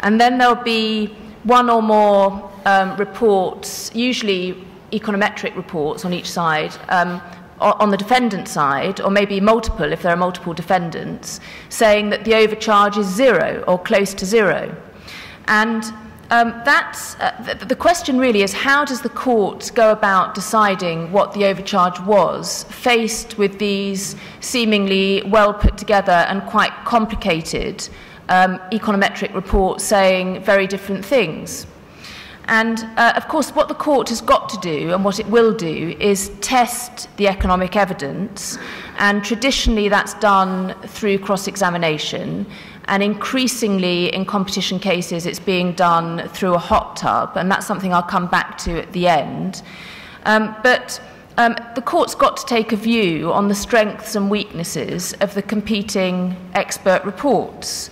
And then there'll be one or more um, reports, usually econometric reports on each side, um, on the defendant side, or maybe multiple if there are multiple defendants, saying that the overcharge is zero or close to zero. And um, that's, uh, the, the question really is how does the court go about deciding what the overcharge was, faced with these seemingly well put together and quite complicated um, econometric reports saying very different things? And uh, of course, what the court has got to do and what it will do is test the economic evidence. And traditionally, that's done through cross examination. And increasingly, in competition cases, it's being done through a hot tub, and that's something I'll come back to at the end. Um, but um, the court's got to take a view on the strengths and weaknesses of the competing expert reports.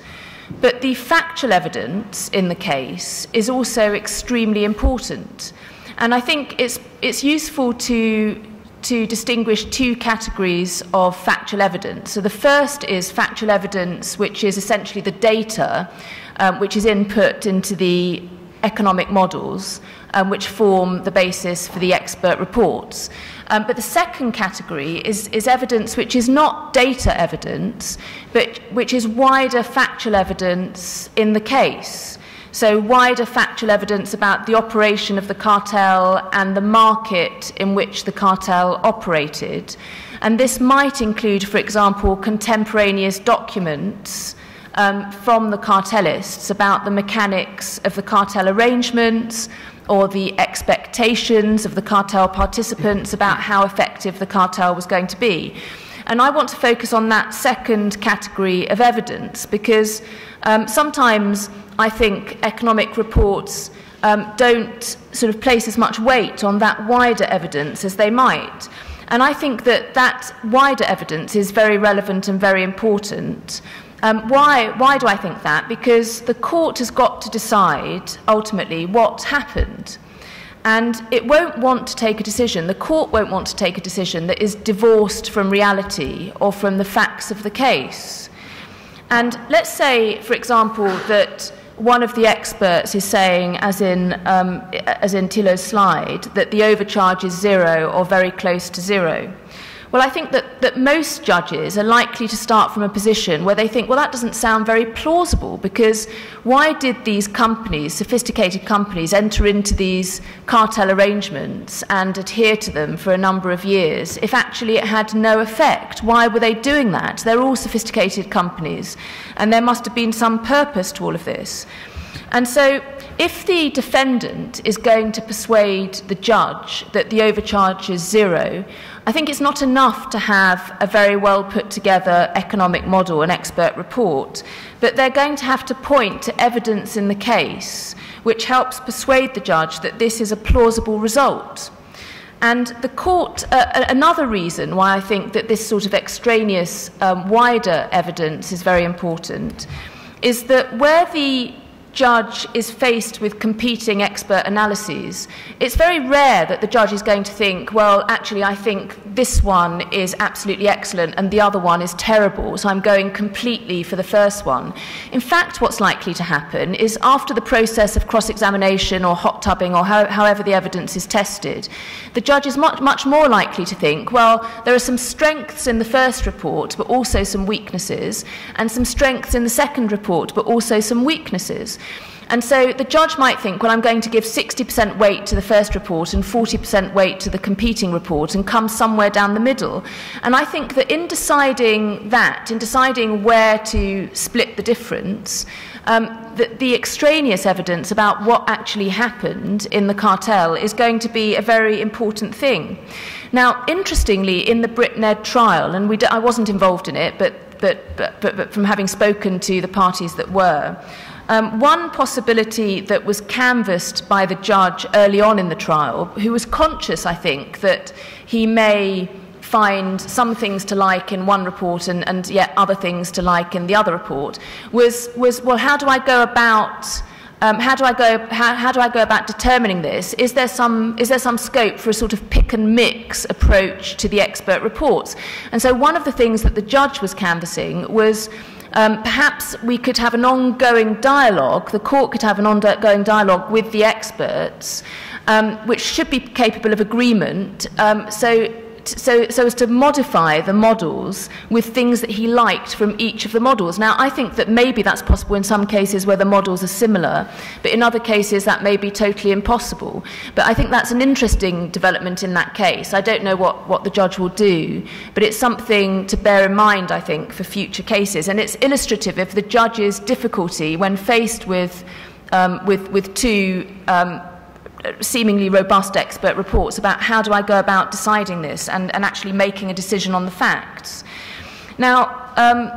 But the factual evidence in the case is also extremely important. And I think it's, it's useful to to distinguish two categories of factual evidence. So the first is factual evidence, which is essentially the data um, which is input into the economic models, um, which form the basis for the expert reports. Um, but the second category is, is evidence which is not data evidence, but which is wider factual evidence in the case. So, wider factual evidence about the operation of the cartel and the market in which the cartel operated. And this might include, for example, contemporaneous documents um, from the cartelists about the mechanics of the cartel arrangements or the expectations of the cartel participants about how effective the cartel was going to be. And I want to focus on that second category of evidence because um, sometimes I think economic reports um, don't sort of place as much weight on that wider evidence as they might. And I think that that wider evidence is very relevant and very important. Um, why, why do I think that? Because the court has got to decide ultimately what happened. And it won't want to take a decision, the court won't want to take a decision that is divorced from reality or from the facts of the case. And let's say, for example, that one of the experts is saying, as in, um, as in Thilo's slide, that the overcharge is zero or very close to zero. Well, I think that, that most judges are likely to start from a position where they think, well, that doesn't sound very plausible because why did these companies, sophisticated companies, enter into these cartel arrangements and adhere to them for a number of years if actually it had no effect? Why were they doing that? They're all sophisticated companies and there must have been some purpose to all of this. And so if the defendant is going to persuade the judge that the overcharge is zero, I think it's not enough to have a very well put together economic model, an expert report, but they're going to have to point to evidence in the case which helps persuade the judge that this is a plausible result. And the court, uh, another reason why I think that this sort of extraneous, um, wider evidence is very important is that where the judge is faced with competing expert analyses, it's very rare that the judge is going to think, well, actually, I think this one is absolutely excellent and the other one is terrible, so I'm going completely for the first one. In fact, what's likely to happen is after the process of cross examination or hot tubbing or how, however the evidence is tested, the judge is much, much more likely to think, well, there are some strengths in the first report, but also some weaknesses, and some strengths in the second report, but also some weaknesses. And so the judge might think, well, I'm going to give 60% weight to the first report and 40% weight to the competing report and come somewhere down the middle. And I think that in deciding that, in deciding where to split the difference, um, the, the extraneous evidence about what actually happened in the cartel is going to be a very important thing. Now, interestingly, in the BritNed trial, and we d- I wasn't involved in it, but, but, but, but, but from having spoken to the parties that were, um, one possibility that was canvassed by the judge early on in the trial, who was conscious, I think, that he may find some things to like in one report and, and yet other things to like in the other report, was, was well, how do I go about um, how do I go how, how do I go about determining this? Is there some is there some scope for a sort of pick and mix approach to the expert reports? And so one of the things that the judge was canvassing was um, perhaps we could have an ongoing dialogue, the court could have an ongoing dialogue with the experts, um, which should be capable of agreement. Um, so so, so as to modify the models with things that he liked from each of the models. Now, I think that maybe that's possible in some cases where the models are similar, but in other cases that may be totally impossible. But I think that's an interesting development in that case. I don't know what, what the judge will do, but it's something to bear in mind, I think, for future cases. And it's illustrative of the judge's difficulty when faced with, um, with, with two. Um, seemingly robust expert reports about how do I go about deciding this and, and actually making a decision on the facts. Now, um,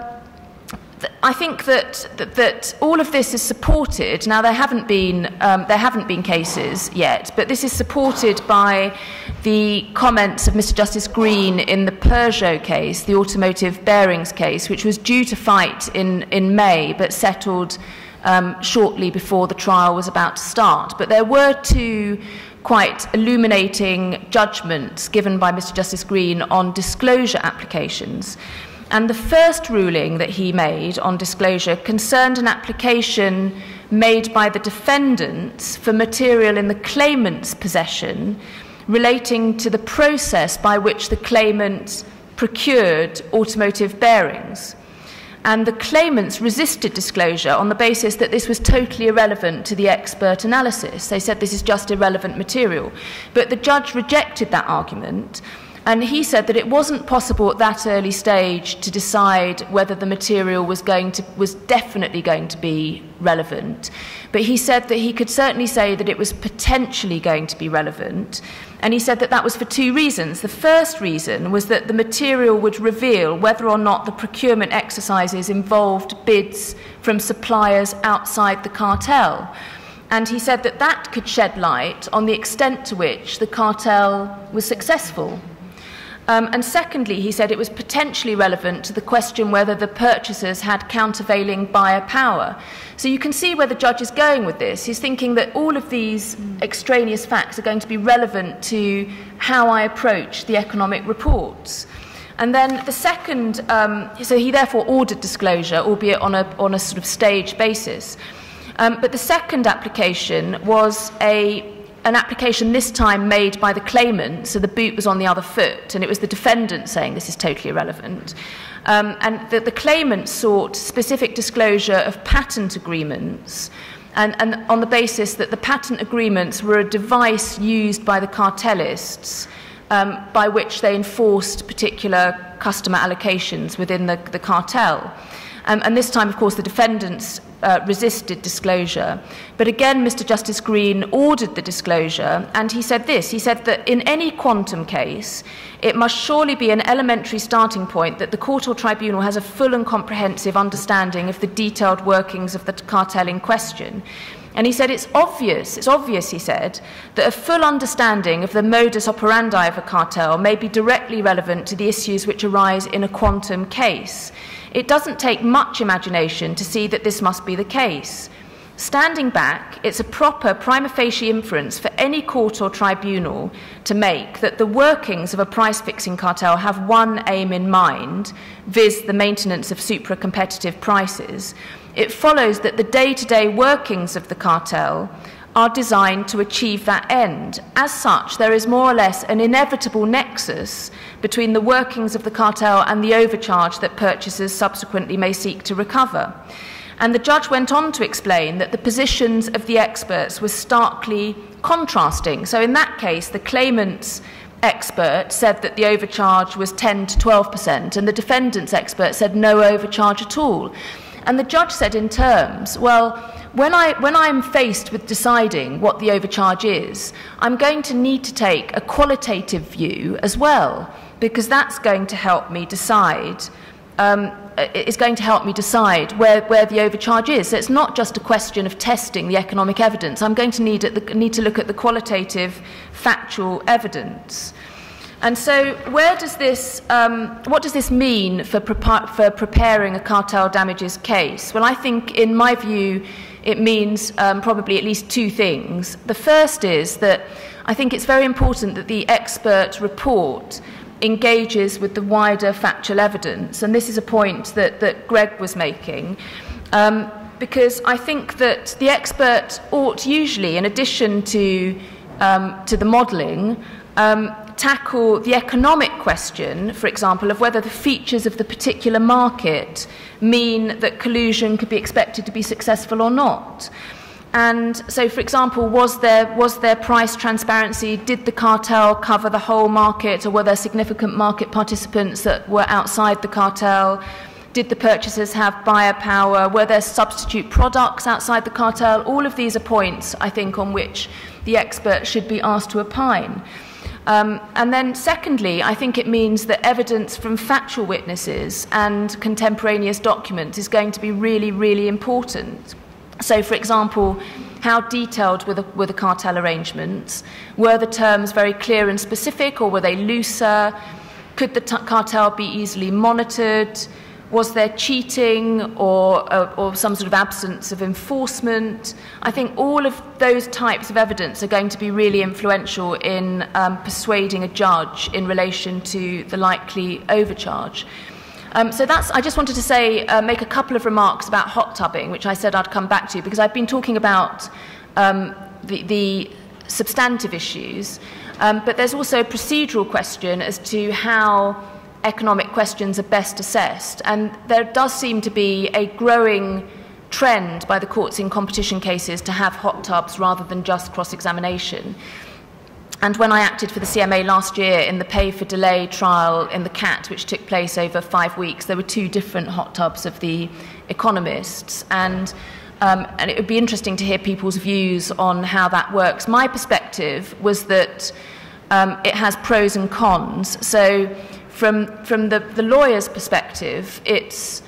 I think that, that, that all of this is supported. Now there haven't been um, there haven't been cases yet, but this is supported by the comments of Mr. Justice Green in the Peugeot case, the automotive bearings case, which was due to fight in in May but settled um, shortly before the trial was about to start. But there were two quite illuminating judgments given by Mr. Justice Green on disclosure applications. And the first ruling that he made on disclosure concerned an application made by the defendants for material in the claimant's possession relating to the process by which the claimant procured automotive bearings and the claimants resisted disclosure on the basis that this was totally irrelevant to the expert analysis. They said this is just irrelevant material. But the judge rejected that argument. And he said that it wasn't possible at that early stage to decide whether the material was going to was definitely going to be relevant. But he said that he could certainly say that it was potentially going to be relevant. And he said that that was for two reasons. The first reason was that the material would reveal whether or not the procurement exercises involved bids from suppliers outside the cartel. And he said that that could shed light on the extent to which the cartel was successful um, and secondly, he said it was potentially relevant to the question whether the purchasers had countervailing buyer power. So you can see where the judge is going with this. He's thinking that all of these extraneous facts are going to be relevant to how I approach the economic reports. And then the second, um, so he therefore ordered disclosure, albeit on a, on a sort of stage basis. Um, but the second application was a an application this time made by the claimant, so the boot was on the other foot, and it was the defendant saying this is totally irrelevant. Um, and the, the claimant sought specific disclosure of patent agreements, and, and on the basis that the patent agreements were a device used by the cartelists um, by which they enforced particular customer allocations within the, the cartel. Um, and this time, of course, the defendants uh, resisted disclosure. But again, Mr. Justice Green ordered the disclosure, and he said this he said that in any quantum case, it must surely be an elementary starting point that the court or tribunal has a full and comprehensive understanding of the detailed workings of the cartel in question. And he said it's obvious, it's obvious, he said, that a full understanding of the modus operandi of a cartel may be directly relevant to the issues which arise in a quantum case. It doesn't take much imagination to see that this must be the case. Standing back, it's a proper prima facie inference for any court or tribunal to make that the workings of a price fixing cartel have one aim in mind, viz., the maintenance of supra competitive prices. It follows that the day to day workings of the cartel are designed to achieve that end. As such, there is more or less an inevitable nexus between the workings of the cartel and the overcharge that purchasers subsequently may seek to recover. And the judge went on to explain that the positions of the experts were starkly contrasting. So, in that case, the claimant's expert said that the overcharge was 10 to 12%, and the defendant's expert said no overcharge at all. And the judge said in terms, well, when, I, when I'm faced with deciding what the overcharge is, I'm going to need to take a qualitative view as well, because that's going to help me decide. Um, is going to help me decide where, where the overcharge is. So it's not just a question of testing the economic evidence. I'm going to need, the, need to look at the qualitative, factual evidence. And so, where does this, um, what does this mean for, for preparing a cartel damages case? Well, I think, in my view, it means um, probably at least two things. The first is that I think it's very important that the expert report engages with the wider factual evidence, and this is a point that, that Greg was making. Um, because I think that the expert ought usually, in addition to, um, to the modelling, um, tackle the economic question, for example, of whether the features of the particular market mean that collusion could be expected to be successful or not. And so, for example, was there, was there price transparency? Did the cartel cover the whole market, or were there significant market participants that were outside the cartel? Did the purchasers have buyer power? Were there substitute products outside the cartel? All of these are points, I think, on which the expert should be asked to opine. Um, and then, secondly, I think it means that evidence from factual witnesses and contemporaneous documents is going to be really, really important. So, for example, how detailed were the, were the cartel arrangements? Were the terms very clear and specific, or were they looser? Could the cartel be easily monitored? Was there cheating or, uh, or some sort of absence of enforcement? I think all of those types of evidence are going to be really influential in um, persuading a judge in relation to the likely overcharge. Um, so that's, I just wanted to say, uh, make a couple of remarks about hot tubbing, which I said I'd come back to, because I've been talking about um, the, the substantive issues, um, but there's also a procedural question as to how economic questions are best assessed. And there does seem to be a growing trend by the courts in competition cases to have hot tubs rather than just cross examination. And when I acted for the CMA last year in the pay for delay trial in the CAT, which took place over five weeks, there were two different hot tubs of the economists. And, um, and it would be interesting to hear people's views on how that works. My perspective was that um, it has pros and cons. So from, from the, the lawyer's perspective, it's,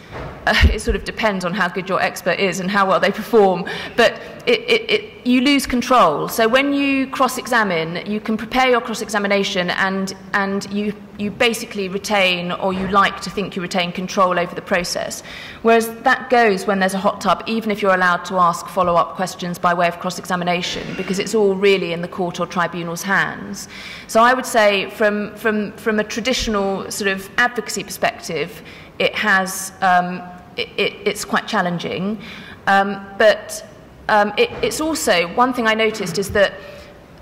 uh, it sort of depends on how good your expert is and how well they perform, but it, it, it, you lose control. So when you cross-examine, you can prepare your cross-examination and, and you, you basically retain, or you like to think you retain control over the process. Whereas that goes when there's a hot tub, even if you're allowed to ask follow-up questions by way of cross-examination, because it's all really in the court or tribunal's hands. So I would say from, from, from a traditional sort of advocacy perspective, it has, um, it, it, it's quite challenging. Um, but um, it, it's also, one thing I noticed is that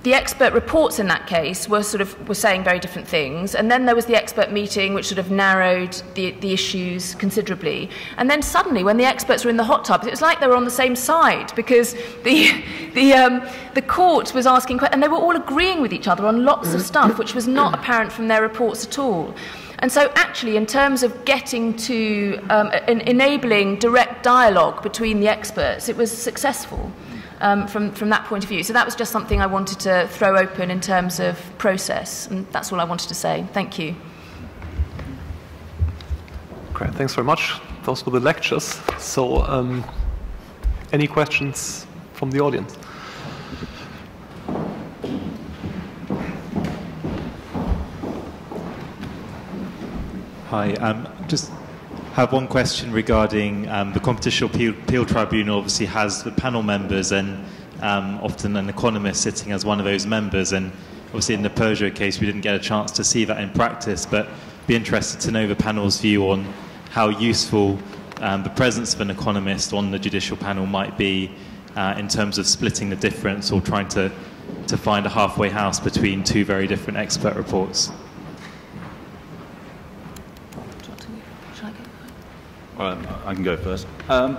the expert reports in that case were sort of were saying very different things. And then there was the expert meeting which sort of narrowed the, the issues considerably. And then suddenly when the experts were in the hot tub it was like they were on the same side because the the um, the court was asking questions, and they were all agreeing with each other on lots of stuff which was not apparent from their reports at all and so actually in terms of getting to um, enabling direct dialogue between the experts it was successful um, from, from that point of view. So that was just something I wanted to throw open in terms of process, and that's all I wanted to say. Thank you. Great, thanks very much. Those were the lectures. So, um, any questions from the audience? Hi, um, just have one question regarding um, the Competition Appeal, Appeal, Tribunal. Obviously, has the panel members and um, often an economist sitting as one of those members. And obviously, in the Peugeot case, we didn't get a chance to see that in practice. But be interested to know the panel's view on how useful um, the presence of an economist on the judicial panel might be uh, in terms of splitting the difference or trying to to find a halfway house between two very different expert reports. I can go first. Um,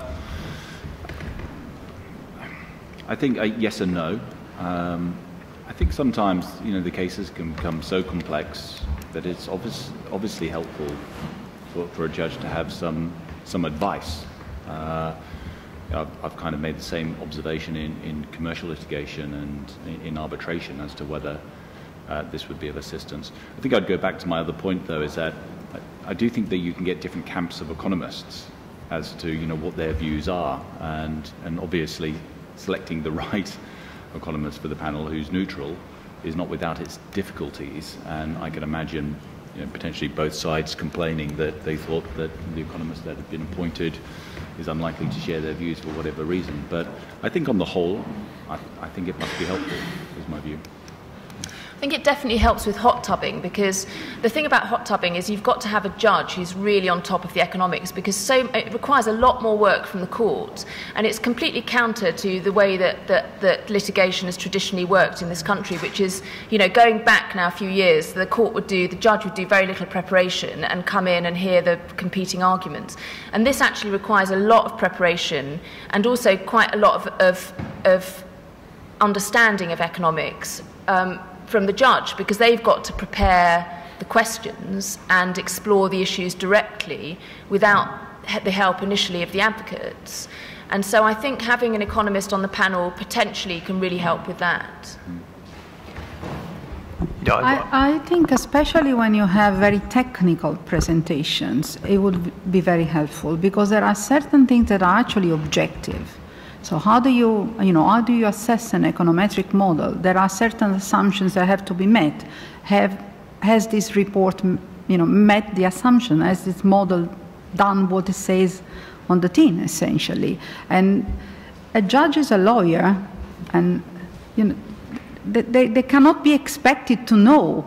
I think yes and no. Um, I think sometimes you know the cases can become so complex that it's obvious, obviously helpful for, for, a judge to have some some advice. Uh, I've, I've, kind of made the same observation in, in commercial litigation and in, in arbitration as to whether uh, this would be of assistance. I think I'd go back to my other point, though, is that I do think that you can get different camps of economists as to you know what their views are, and and obviously selecting the right economist for the panel who's neutral is not without its difficulties. And I can imagine you know, potentially both sides complaining that they thought that the economist that had been appointed is unlikely to share their views for whatever reason. But I think on the whole, I, I think it must be helpful, is my view. I think it definitely helps with hot tubbing because the thing about hot tubbing is you've got to have a judge who's really on top of the economics because so it requires a lot more work from the court and it's completely counter to the way that, that, that litigation has traditionally worked in this country which is you know going back now a few years the court would do the judge would do very little preparation and come in and hear the competing arguments. And this actually requires a lot of preparation and also quite a lot of, of, of understanding of economics. Um, from the judge because they've got to prepare the questions and explore the issues directly without the help initially of the advocates. And so I think having an economist on the panel potentially can really help with that. I, I, think, especially when you have very technical presentations, it would be very helpful because there are certain things that are actually objective. So how do you, you know, how do you assess an econometric model? There are certain assumptions that have to be met. Have, has this report, you know, met the assumption? Has this model done what it says on the tin, essentially? And a judge is a lawyer, and you know, they, they cannot be expected to know,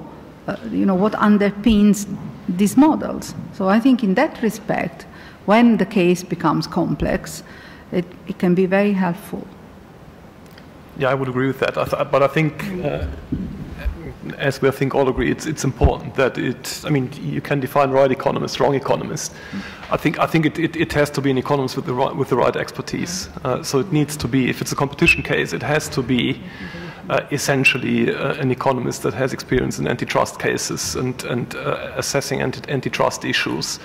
uh, you know, what underpins these models. So I think in that respect, when the case becomes complex, it, it can be very helpful. Yeah, I would agree with that. I th but I think, uh, as we I think all agree, it's, it's important that it, I mean, you can define right economist, wrong economist. I think, I think it, it, it has to be an economist with the right, with the right expertise. Uh, so it needs to be, if it's a competition case, it has to be uh, essentially uh, an economist that has experience in antitrust cases and, and uh, assessing anti antitrust issues.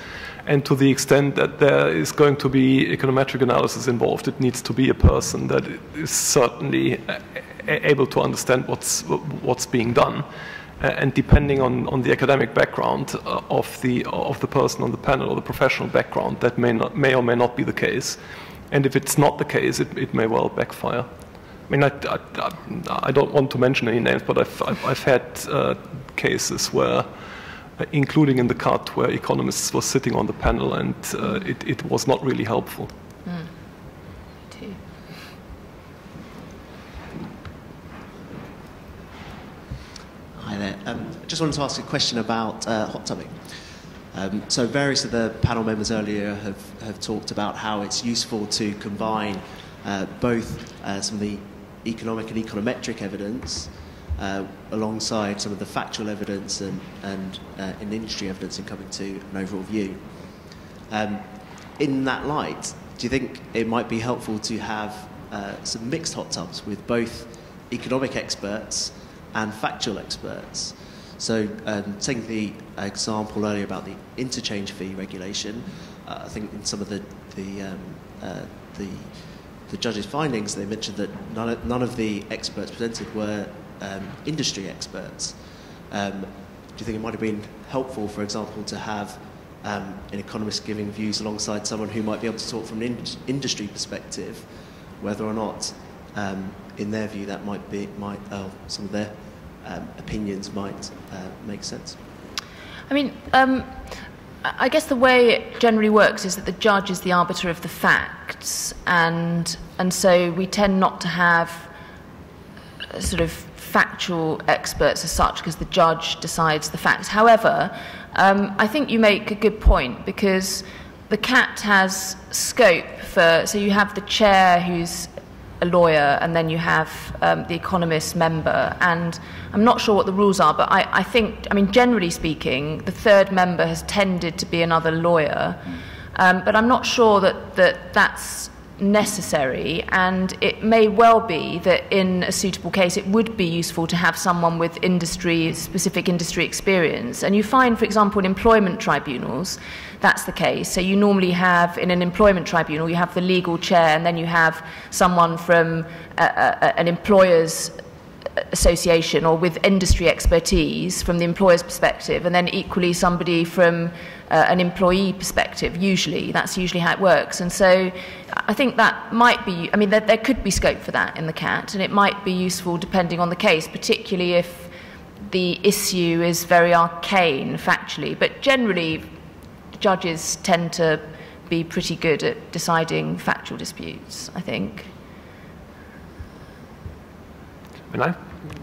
And to the extent that there is going to be econometric analysis involved, it needs to be a person that is certainly able to understand what's, what's being done. and depending on, on the academic background uh, of, the, of the person on the panel or the professional background, that may, not, may or may not be the case. And if it's not the case, it, it may well backfire. I mean, I, I, I, don't want to mention any names, but I've, I've, I've had uh, cases where including in the CAT where economists were sitting on the panel and uh, it, it, was not really helpful. Mm. Hi there. Um, just wanted to ask a question about uh, hot tubbing. Um, so various of the panel members earlier have, have talked about how it's useful to combine uh, both uh, some of the economic and econometric evidence uh, alongside some of the factual evidence and, and, uh, industry evidence in coming to an overall view. Um, in that light, do you think it might be helpful to have uh, some mixed hot tubs with both economic experts and factual experts? So, um, taking the example earlier about the interchange fee regulation, uh, I think in some of the the, um, uh, the the judge's findings, they mentioned that none of, none of the experts presented were um, industry experts. Um, do you think it might have been helpful, for example, to have um, an economist giving views alongside someone who might be able to talk from an in- industry perspective, whether or not, um, in their view, that might be might uh, some of their um, opinions might uh, make sense. I mean, um, I guess the way it generally works is that the judge is the arbiter of the facts, and and so we tend not to have sort of factual experts as such because the judge decides the facts. However, um, I think you make a good point because the CAT has scope for so you have the chair who's a lawyer, and then you have um, the economist member. And I'm not sure what the rules are, but I, I, think, I mean, generally speaking, the third member has tended to be another lawyer. Um, but I'm not sure that, that that's necessary, and it may well be that in a suitable case it would be useful to have someone with industry specific industry experience. And you find, for example, in employment tribunals, that's the case. So you normally have in an employment tribunal, you have the legal chair, and then you have someone from a, a, an employer's association or with industry expertise from the employer's perspective, and then equally somebody from uh, an employee perspective, usually. That's usually how it works. And so I think that might be, I mean, there, there could be scope for that in the CAT, and it might be useful depending on the case, particularly if the issue is very arcane factually. But generally, judges tend to be pretty good at deciding factual disputes, I think. And I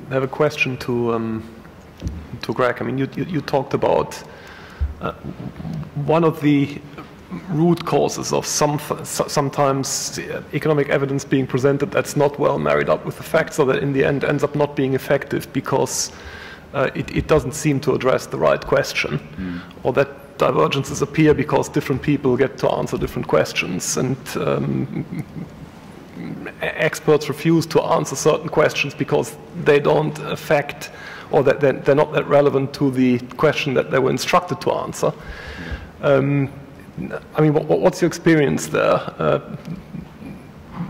have a question to, um, to Greg. I mean, you, you, you talked about uh, one of the root causes of some sometimes economic evidence being presented that's not well married up with the facts, so that in the end ends up not being effective because uh, it, it, doesn't seem to address the right question, mm. or that divergences appear because different people get to answer different questions, and um, experts refuse to answer certain questions because they don't affect or that they're, they're not that relevant to the question that they were instructed to answer. Um, I mean, what, what's your experience there? Uh,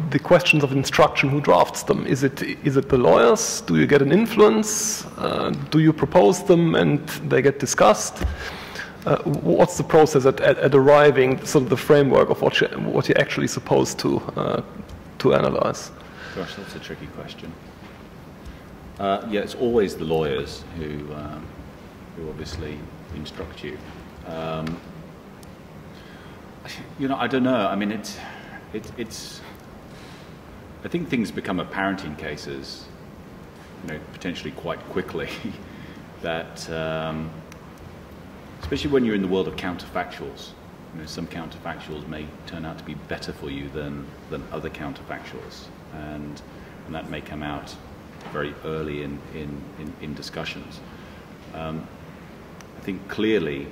the questions of instruction, who drafts them? Is it, is it the lawyers? Do you get an influence? Uh, do you propose them and they get discussed? Uh, what's the process at, at, at, arriving, sort of the framework of what, you, what you're actually supposed to, uh, to analyze? Gosh, that's a tricky question. Uh, yeah, it's always the lawyers who, um, who obviously instruct you. Um, you know, I don't know. I mean, it's, it, it's. I think things become apparent in cases, you know, potentially quite quickly, that, um, especially when you're in the world of counterfactuals. You know, some counterfactuals may turn out to be better for you than, than other counterfactuals, and, and that may come out very early in, in, in, in discussions. Um, I think clearly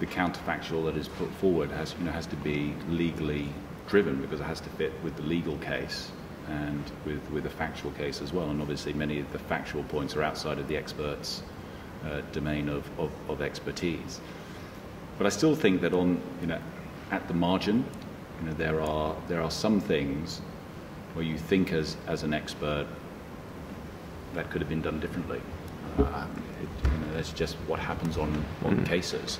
the counterfactual that is put forward has, you know, has to be legally driven because it has to fit with the legal case and with, with the factual case as well. And obviously, many of the factual points are outside of the expert's uh, domain of, of, of, expertise. But I still think that on, you know, at the margin, you know, there are, there are some things where you think as, as an expert that could have been done differently. Uh, it, you know, that's just what happens on, on mm. cases.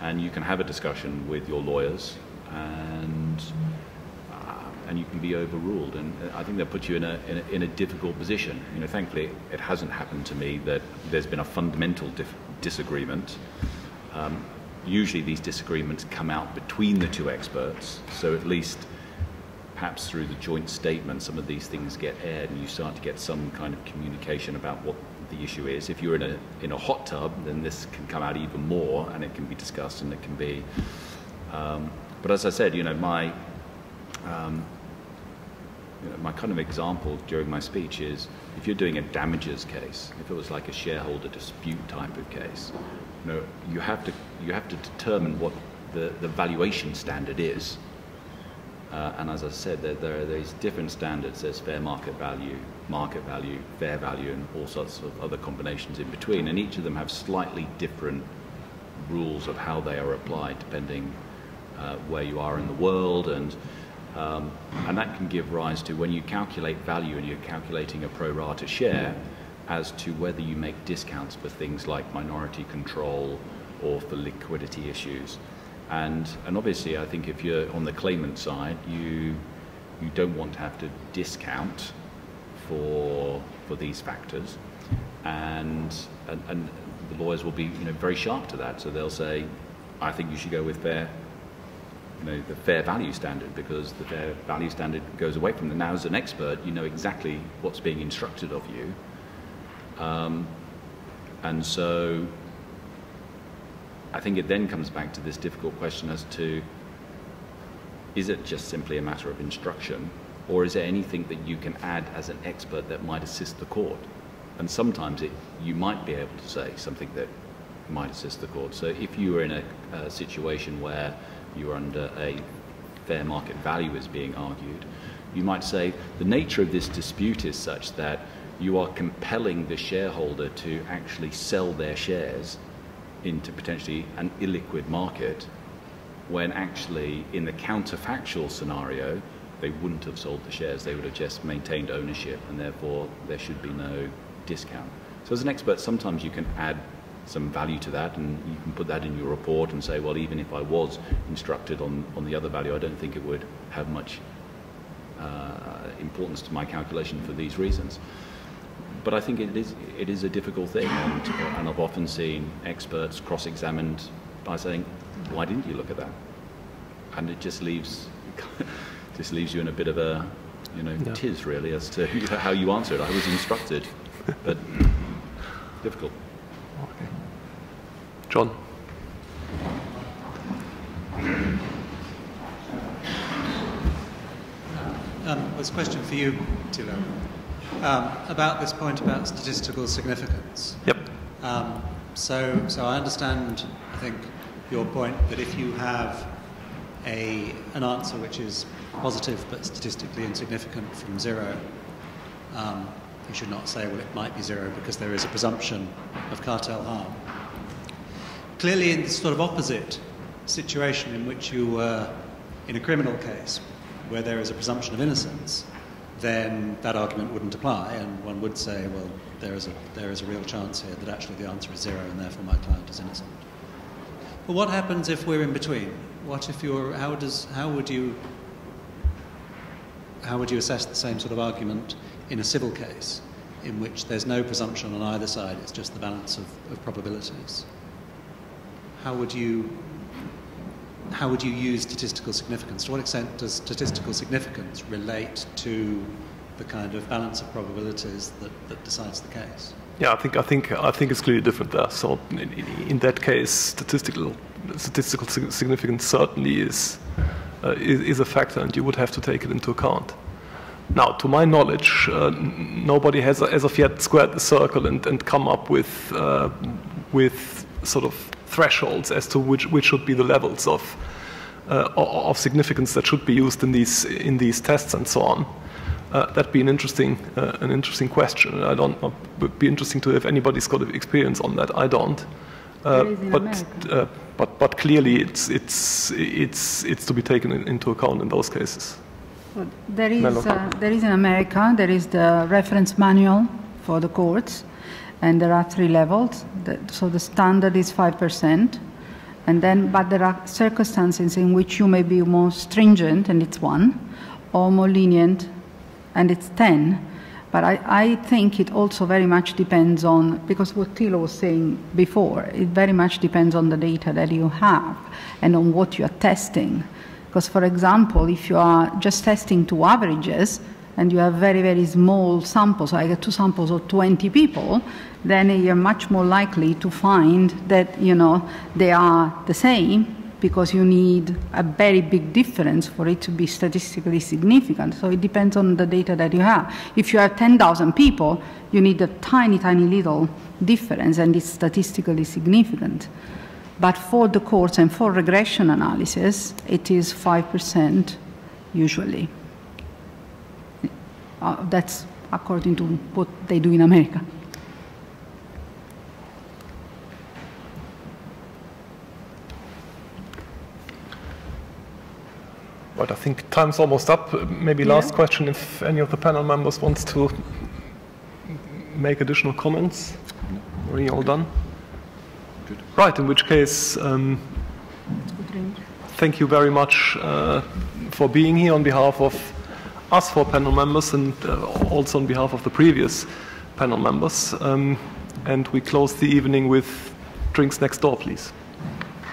And you can have a discussion with your lawyers and uh, and you can be overruled. And I think that puts you in a, in a, in a difficult position. You know thankfully it hasn't happened to me that there's been a fundamental dif- disagreement. Um, usually these disagreements come out between the two experts. So at least perhaps through the joint statement some of these things get aired and you start to get some kind of communication about what the issue is. If you're in a, in a hot tub, then this can come out even more and it can be discussed and it can be. Um, but as I said, you know, my, um, you know, my kind of example during my speech is if you're doing a damages case, if it was like a shareholder dispute type of case, you know, you have to you have to determine what the, the valuation standard is. Uh, and as I said, there, there, are these different standards. There's fair market value, market value, fair value, and all sorts of other combinations in between. And each of them have slightly different rules of how they are applied depending uh, where you are in the world and um, and that can give rise to when you calculate value and you're calculating a pro rata share as to whether you make discounts for things like minority control or for liquidity issues. And, and obviously, I think if you're on the claimant side, you, you don't want to have to discount for, for these factors. And, and, and the lawyers will be you know, very sharp to that. So they'll say, I think you should go with fair you know, the fair value standard because the fair value standard goes away from them. Now, as an expert, you know exactly what's being instructed of you. Um, and so I think it then comes back to this difficult question as to is it just simply a matter of instruction or is there anything that you can add as an expert that might assist the court? And sometimes it, you might be able to say something that might assist the court. So if you were in a, a situation where you're under a fair market value is being argued, you might say the nature of this dispute is such that you are compelling the shareholder to actually sell their shares into potentially an illiquid market when actually in the counterfactual scenario they wouldn't have sold the shares they would have just maintained ownership and therefore there should be no discount so as an expert sometimes you can add some value to that, and you can put that in your report and say, well, even if I was instructed on, on the other value, I don't think it would have much uh, importance to my calculation for these reasons. But I think it is, it is a difficult thing, and, and I've often seen experts cross-examined by saying, why didn't you look at that? And it just leaves, just leaves you in a bit of a, you know, yeah. tiz really as to how you answer it. I was instructed, but difficult. Okay. John. Um, a question for you, Thilo, um, about this point about statistical significance. Yep. Um, so, so I understand, I think, your point that if you have a, an answer which is positive but statistically insignificant from zero, um, you should not say, well, it might be zero because there is a presumption of cartel harm. Clearly, in the sort of opposite situation in which you were in a criminal case where there is a presumption of innocence, then that argument wouldn't apply, and one would say, well, there is a, there is a real chance here that actually the answer is zero, and therefore my client is innocent. But what happens if we're in between? What if you're, how, does, how, would you, how would you assess the same sort of argument in a civil case in which there's no presumption on either side, it's just the balance of, of probabilities? how would you how would you use statistical significance? To what extent does statistical significance relate to the kind of balance of probabilities that, that decides the case? Yeah, I think I think I think it's clearly different there. So in, in that case, statistical statistical significance certainly is, uh, is, is a factor, and you would have to take it into account. Now, to my knowledge, uh, nobody has as of yet squared the circle and, and come up with uh, with sort of thresholds as to which, which should be the levels of, uh, of significance that should be used in these, in these tests and so on. Uh, that'd be an interesting, uh, an interesting question. I don't know. Would be interesting to if anybody's got experience on that. I don't. Uh, but, uh, but, but clearly, it's, it's, it's, it's to be taken into account in those cases. Well, there, is, uh, there is in America, there is the reference manual for the courts, and there are three levels. So the standard is 5%. And then, but there are circumstances in which you may be more stringent, and it's one, or more lenient, and it's 10. But I, I think it also very much depends on, because what Thilo was saying before, it very much depends on the data that you have and on what you are testing. Because, for example, if you are just testing two averages, and you have very, very small samples, I get two samples of 20 people, then you're much more likely to find that, you know, they are the same because you need a very big difference for it to be statistically significant. So it depends on the data that you have. If you have 10,000 people, you need a tiny, tiny little difference, and it's statistically significant. But for the course and for regression analysis, it is 5% usually. Uh, that's according to what they do in America. But I think time's almost up. Maybe Yeah. last question if any of the panel members wants to make additional comments. Are you all done? Right, in which case, um, thank you very much uh, for being here on behalf of us four panel members and uh, also on behalf of the previous panel members. Um, and we close the evening with drinks next door, please.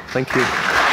Thank you.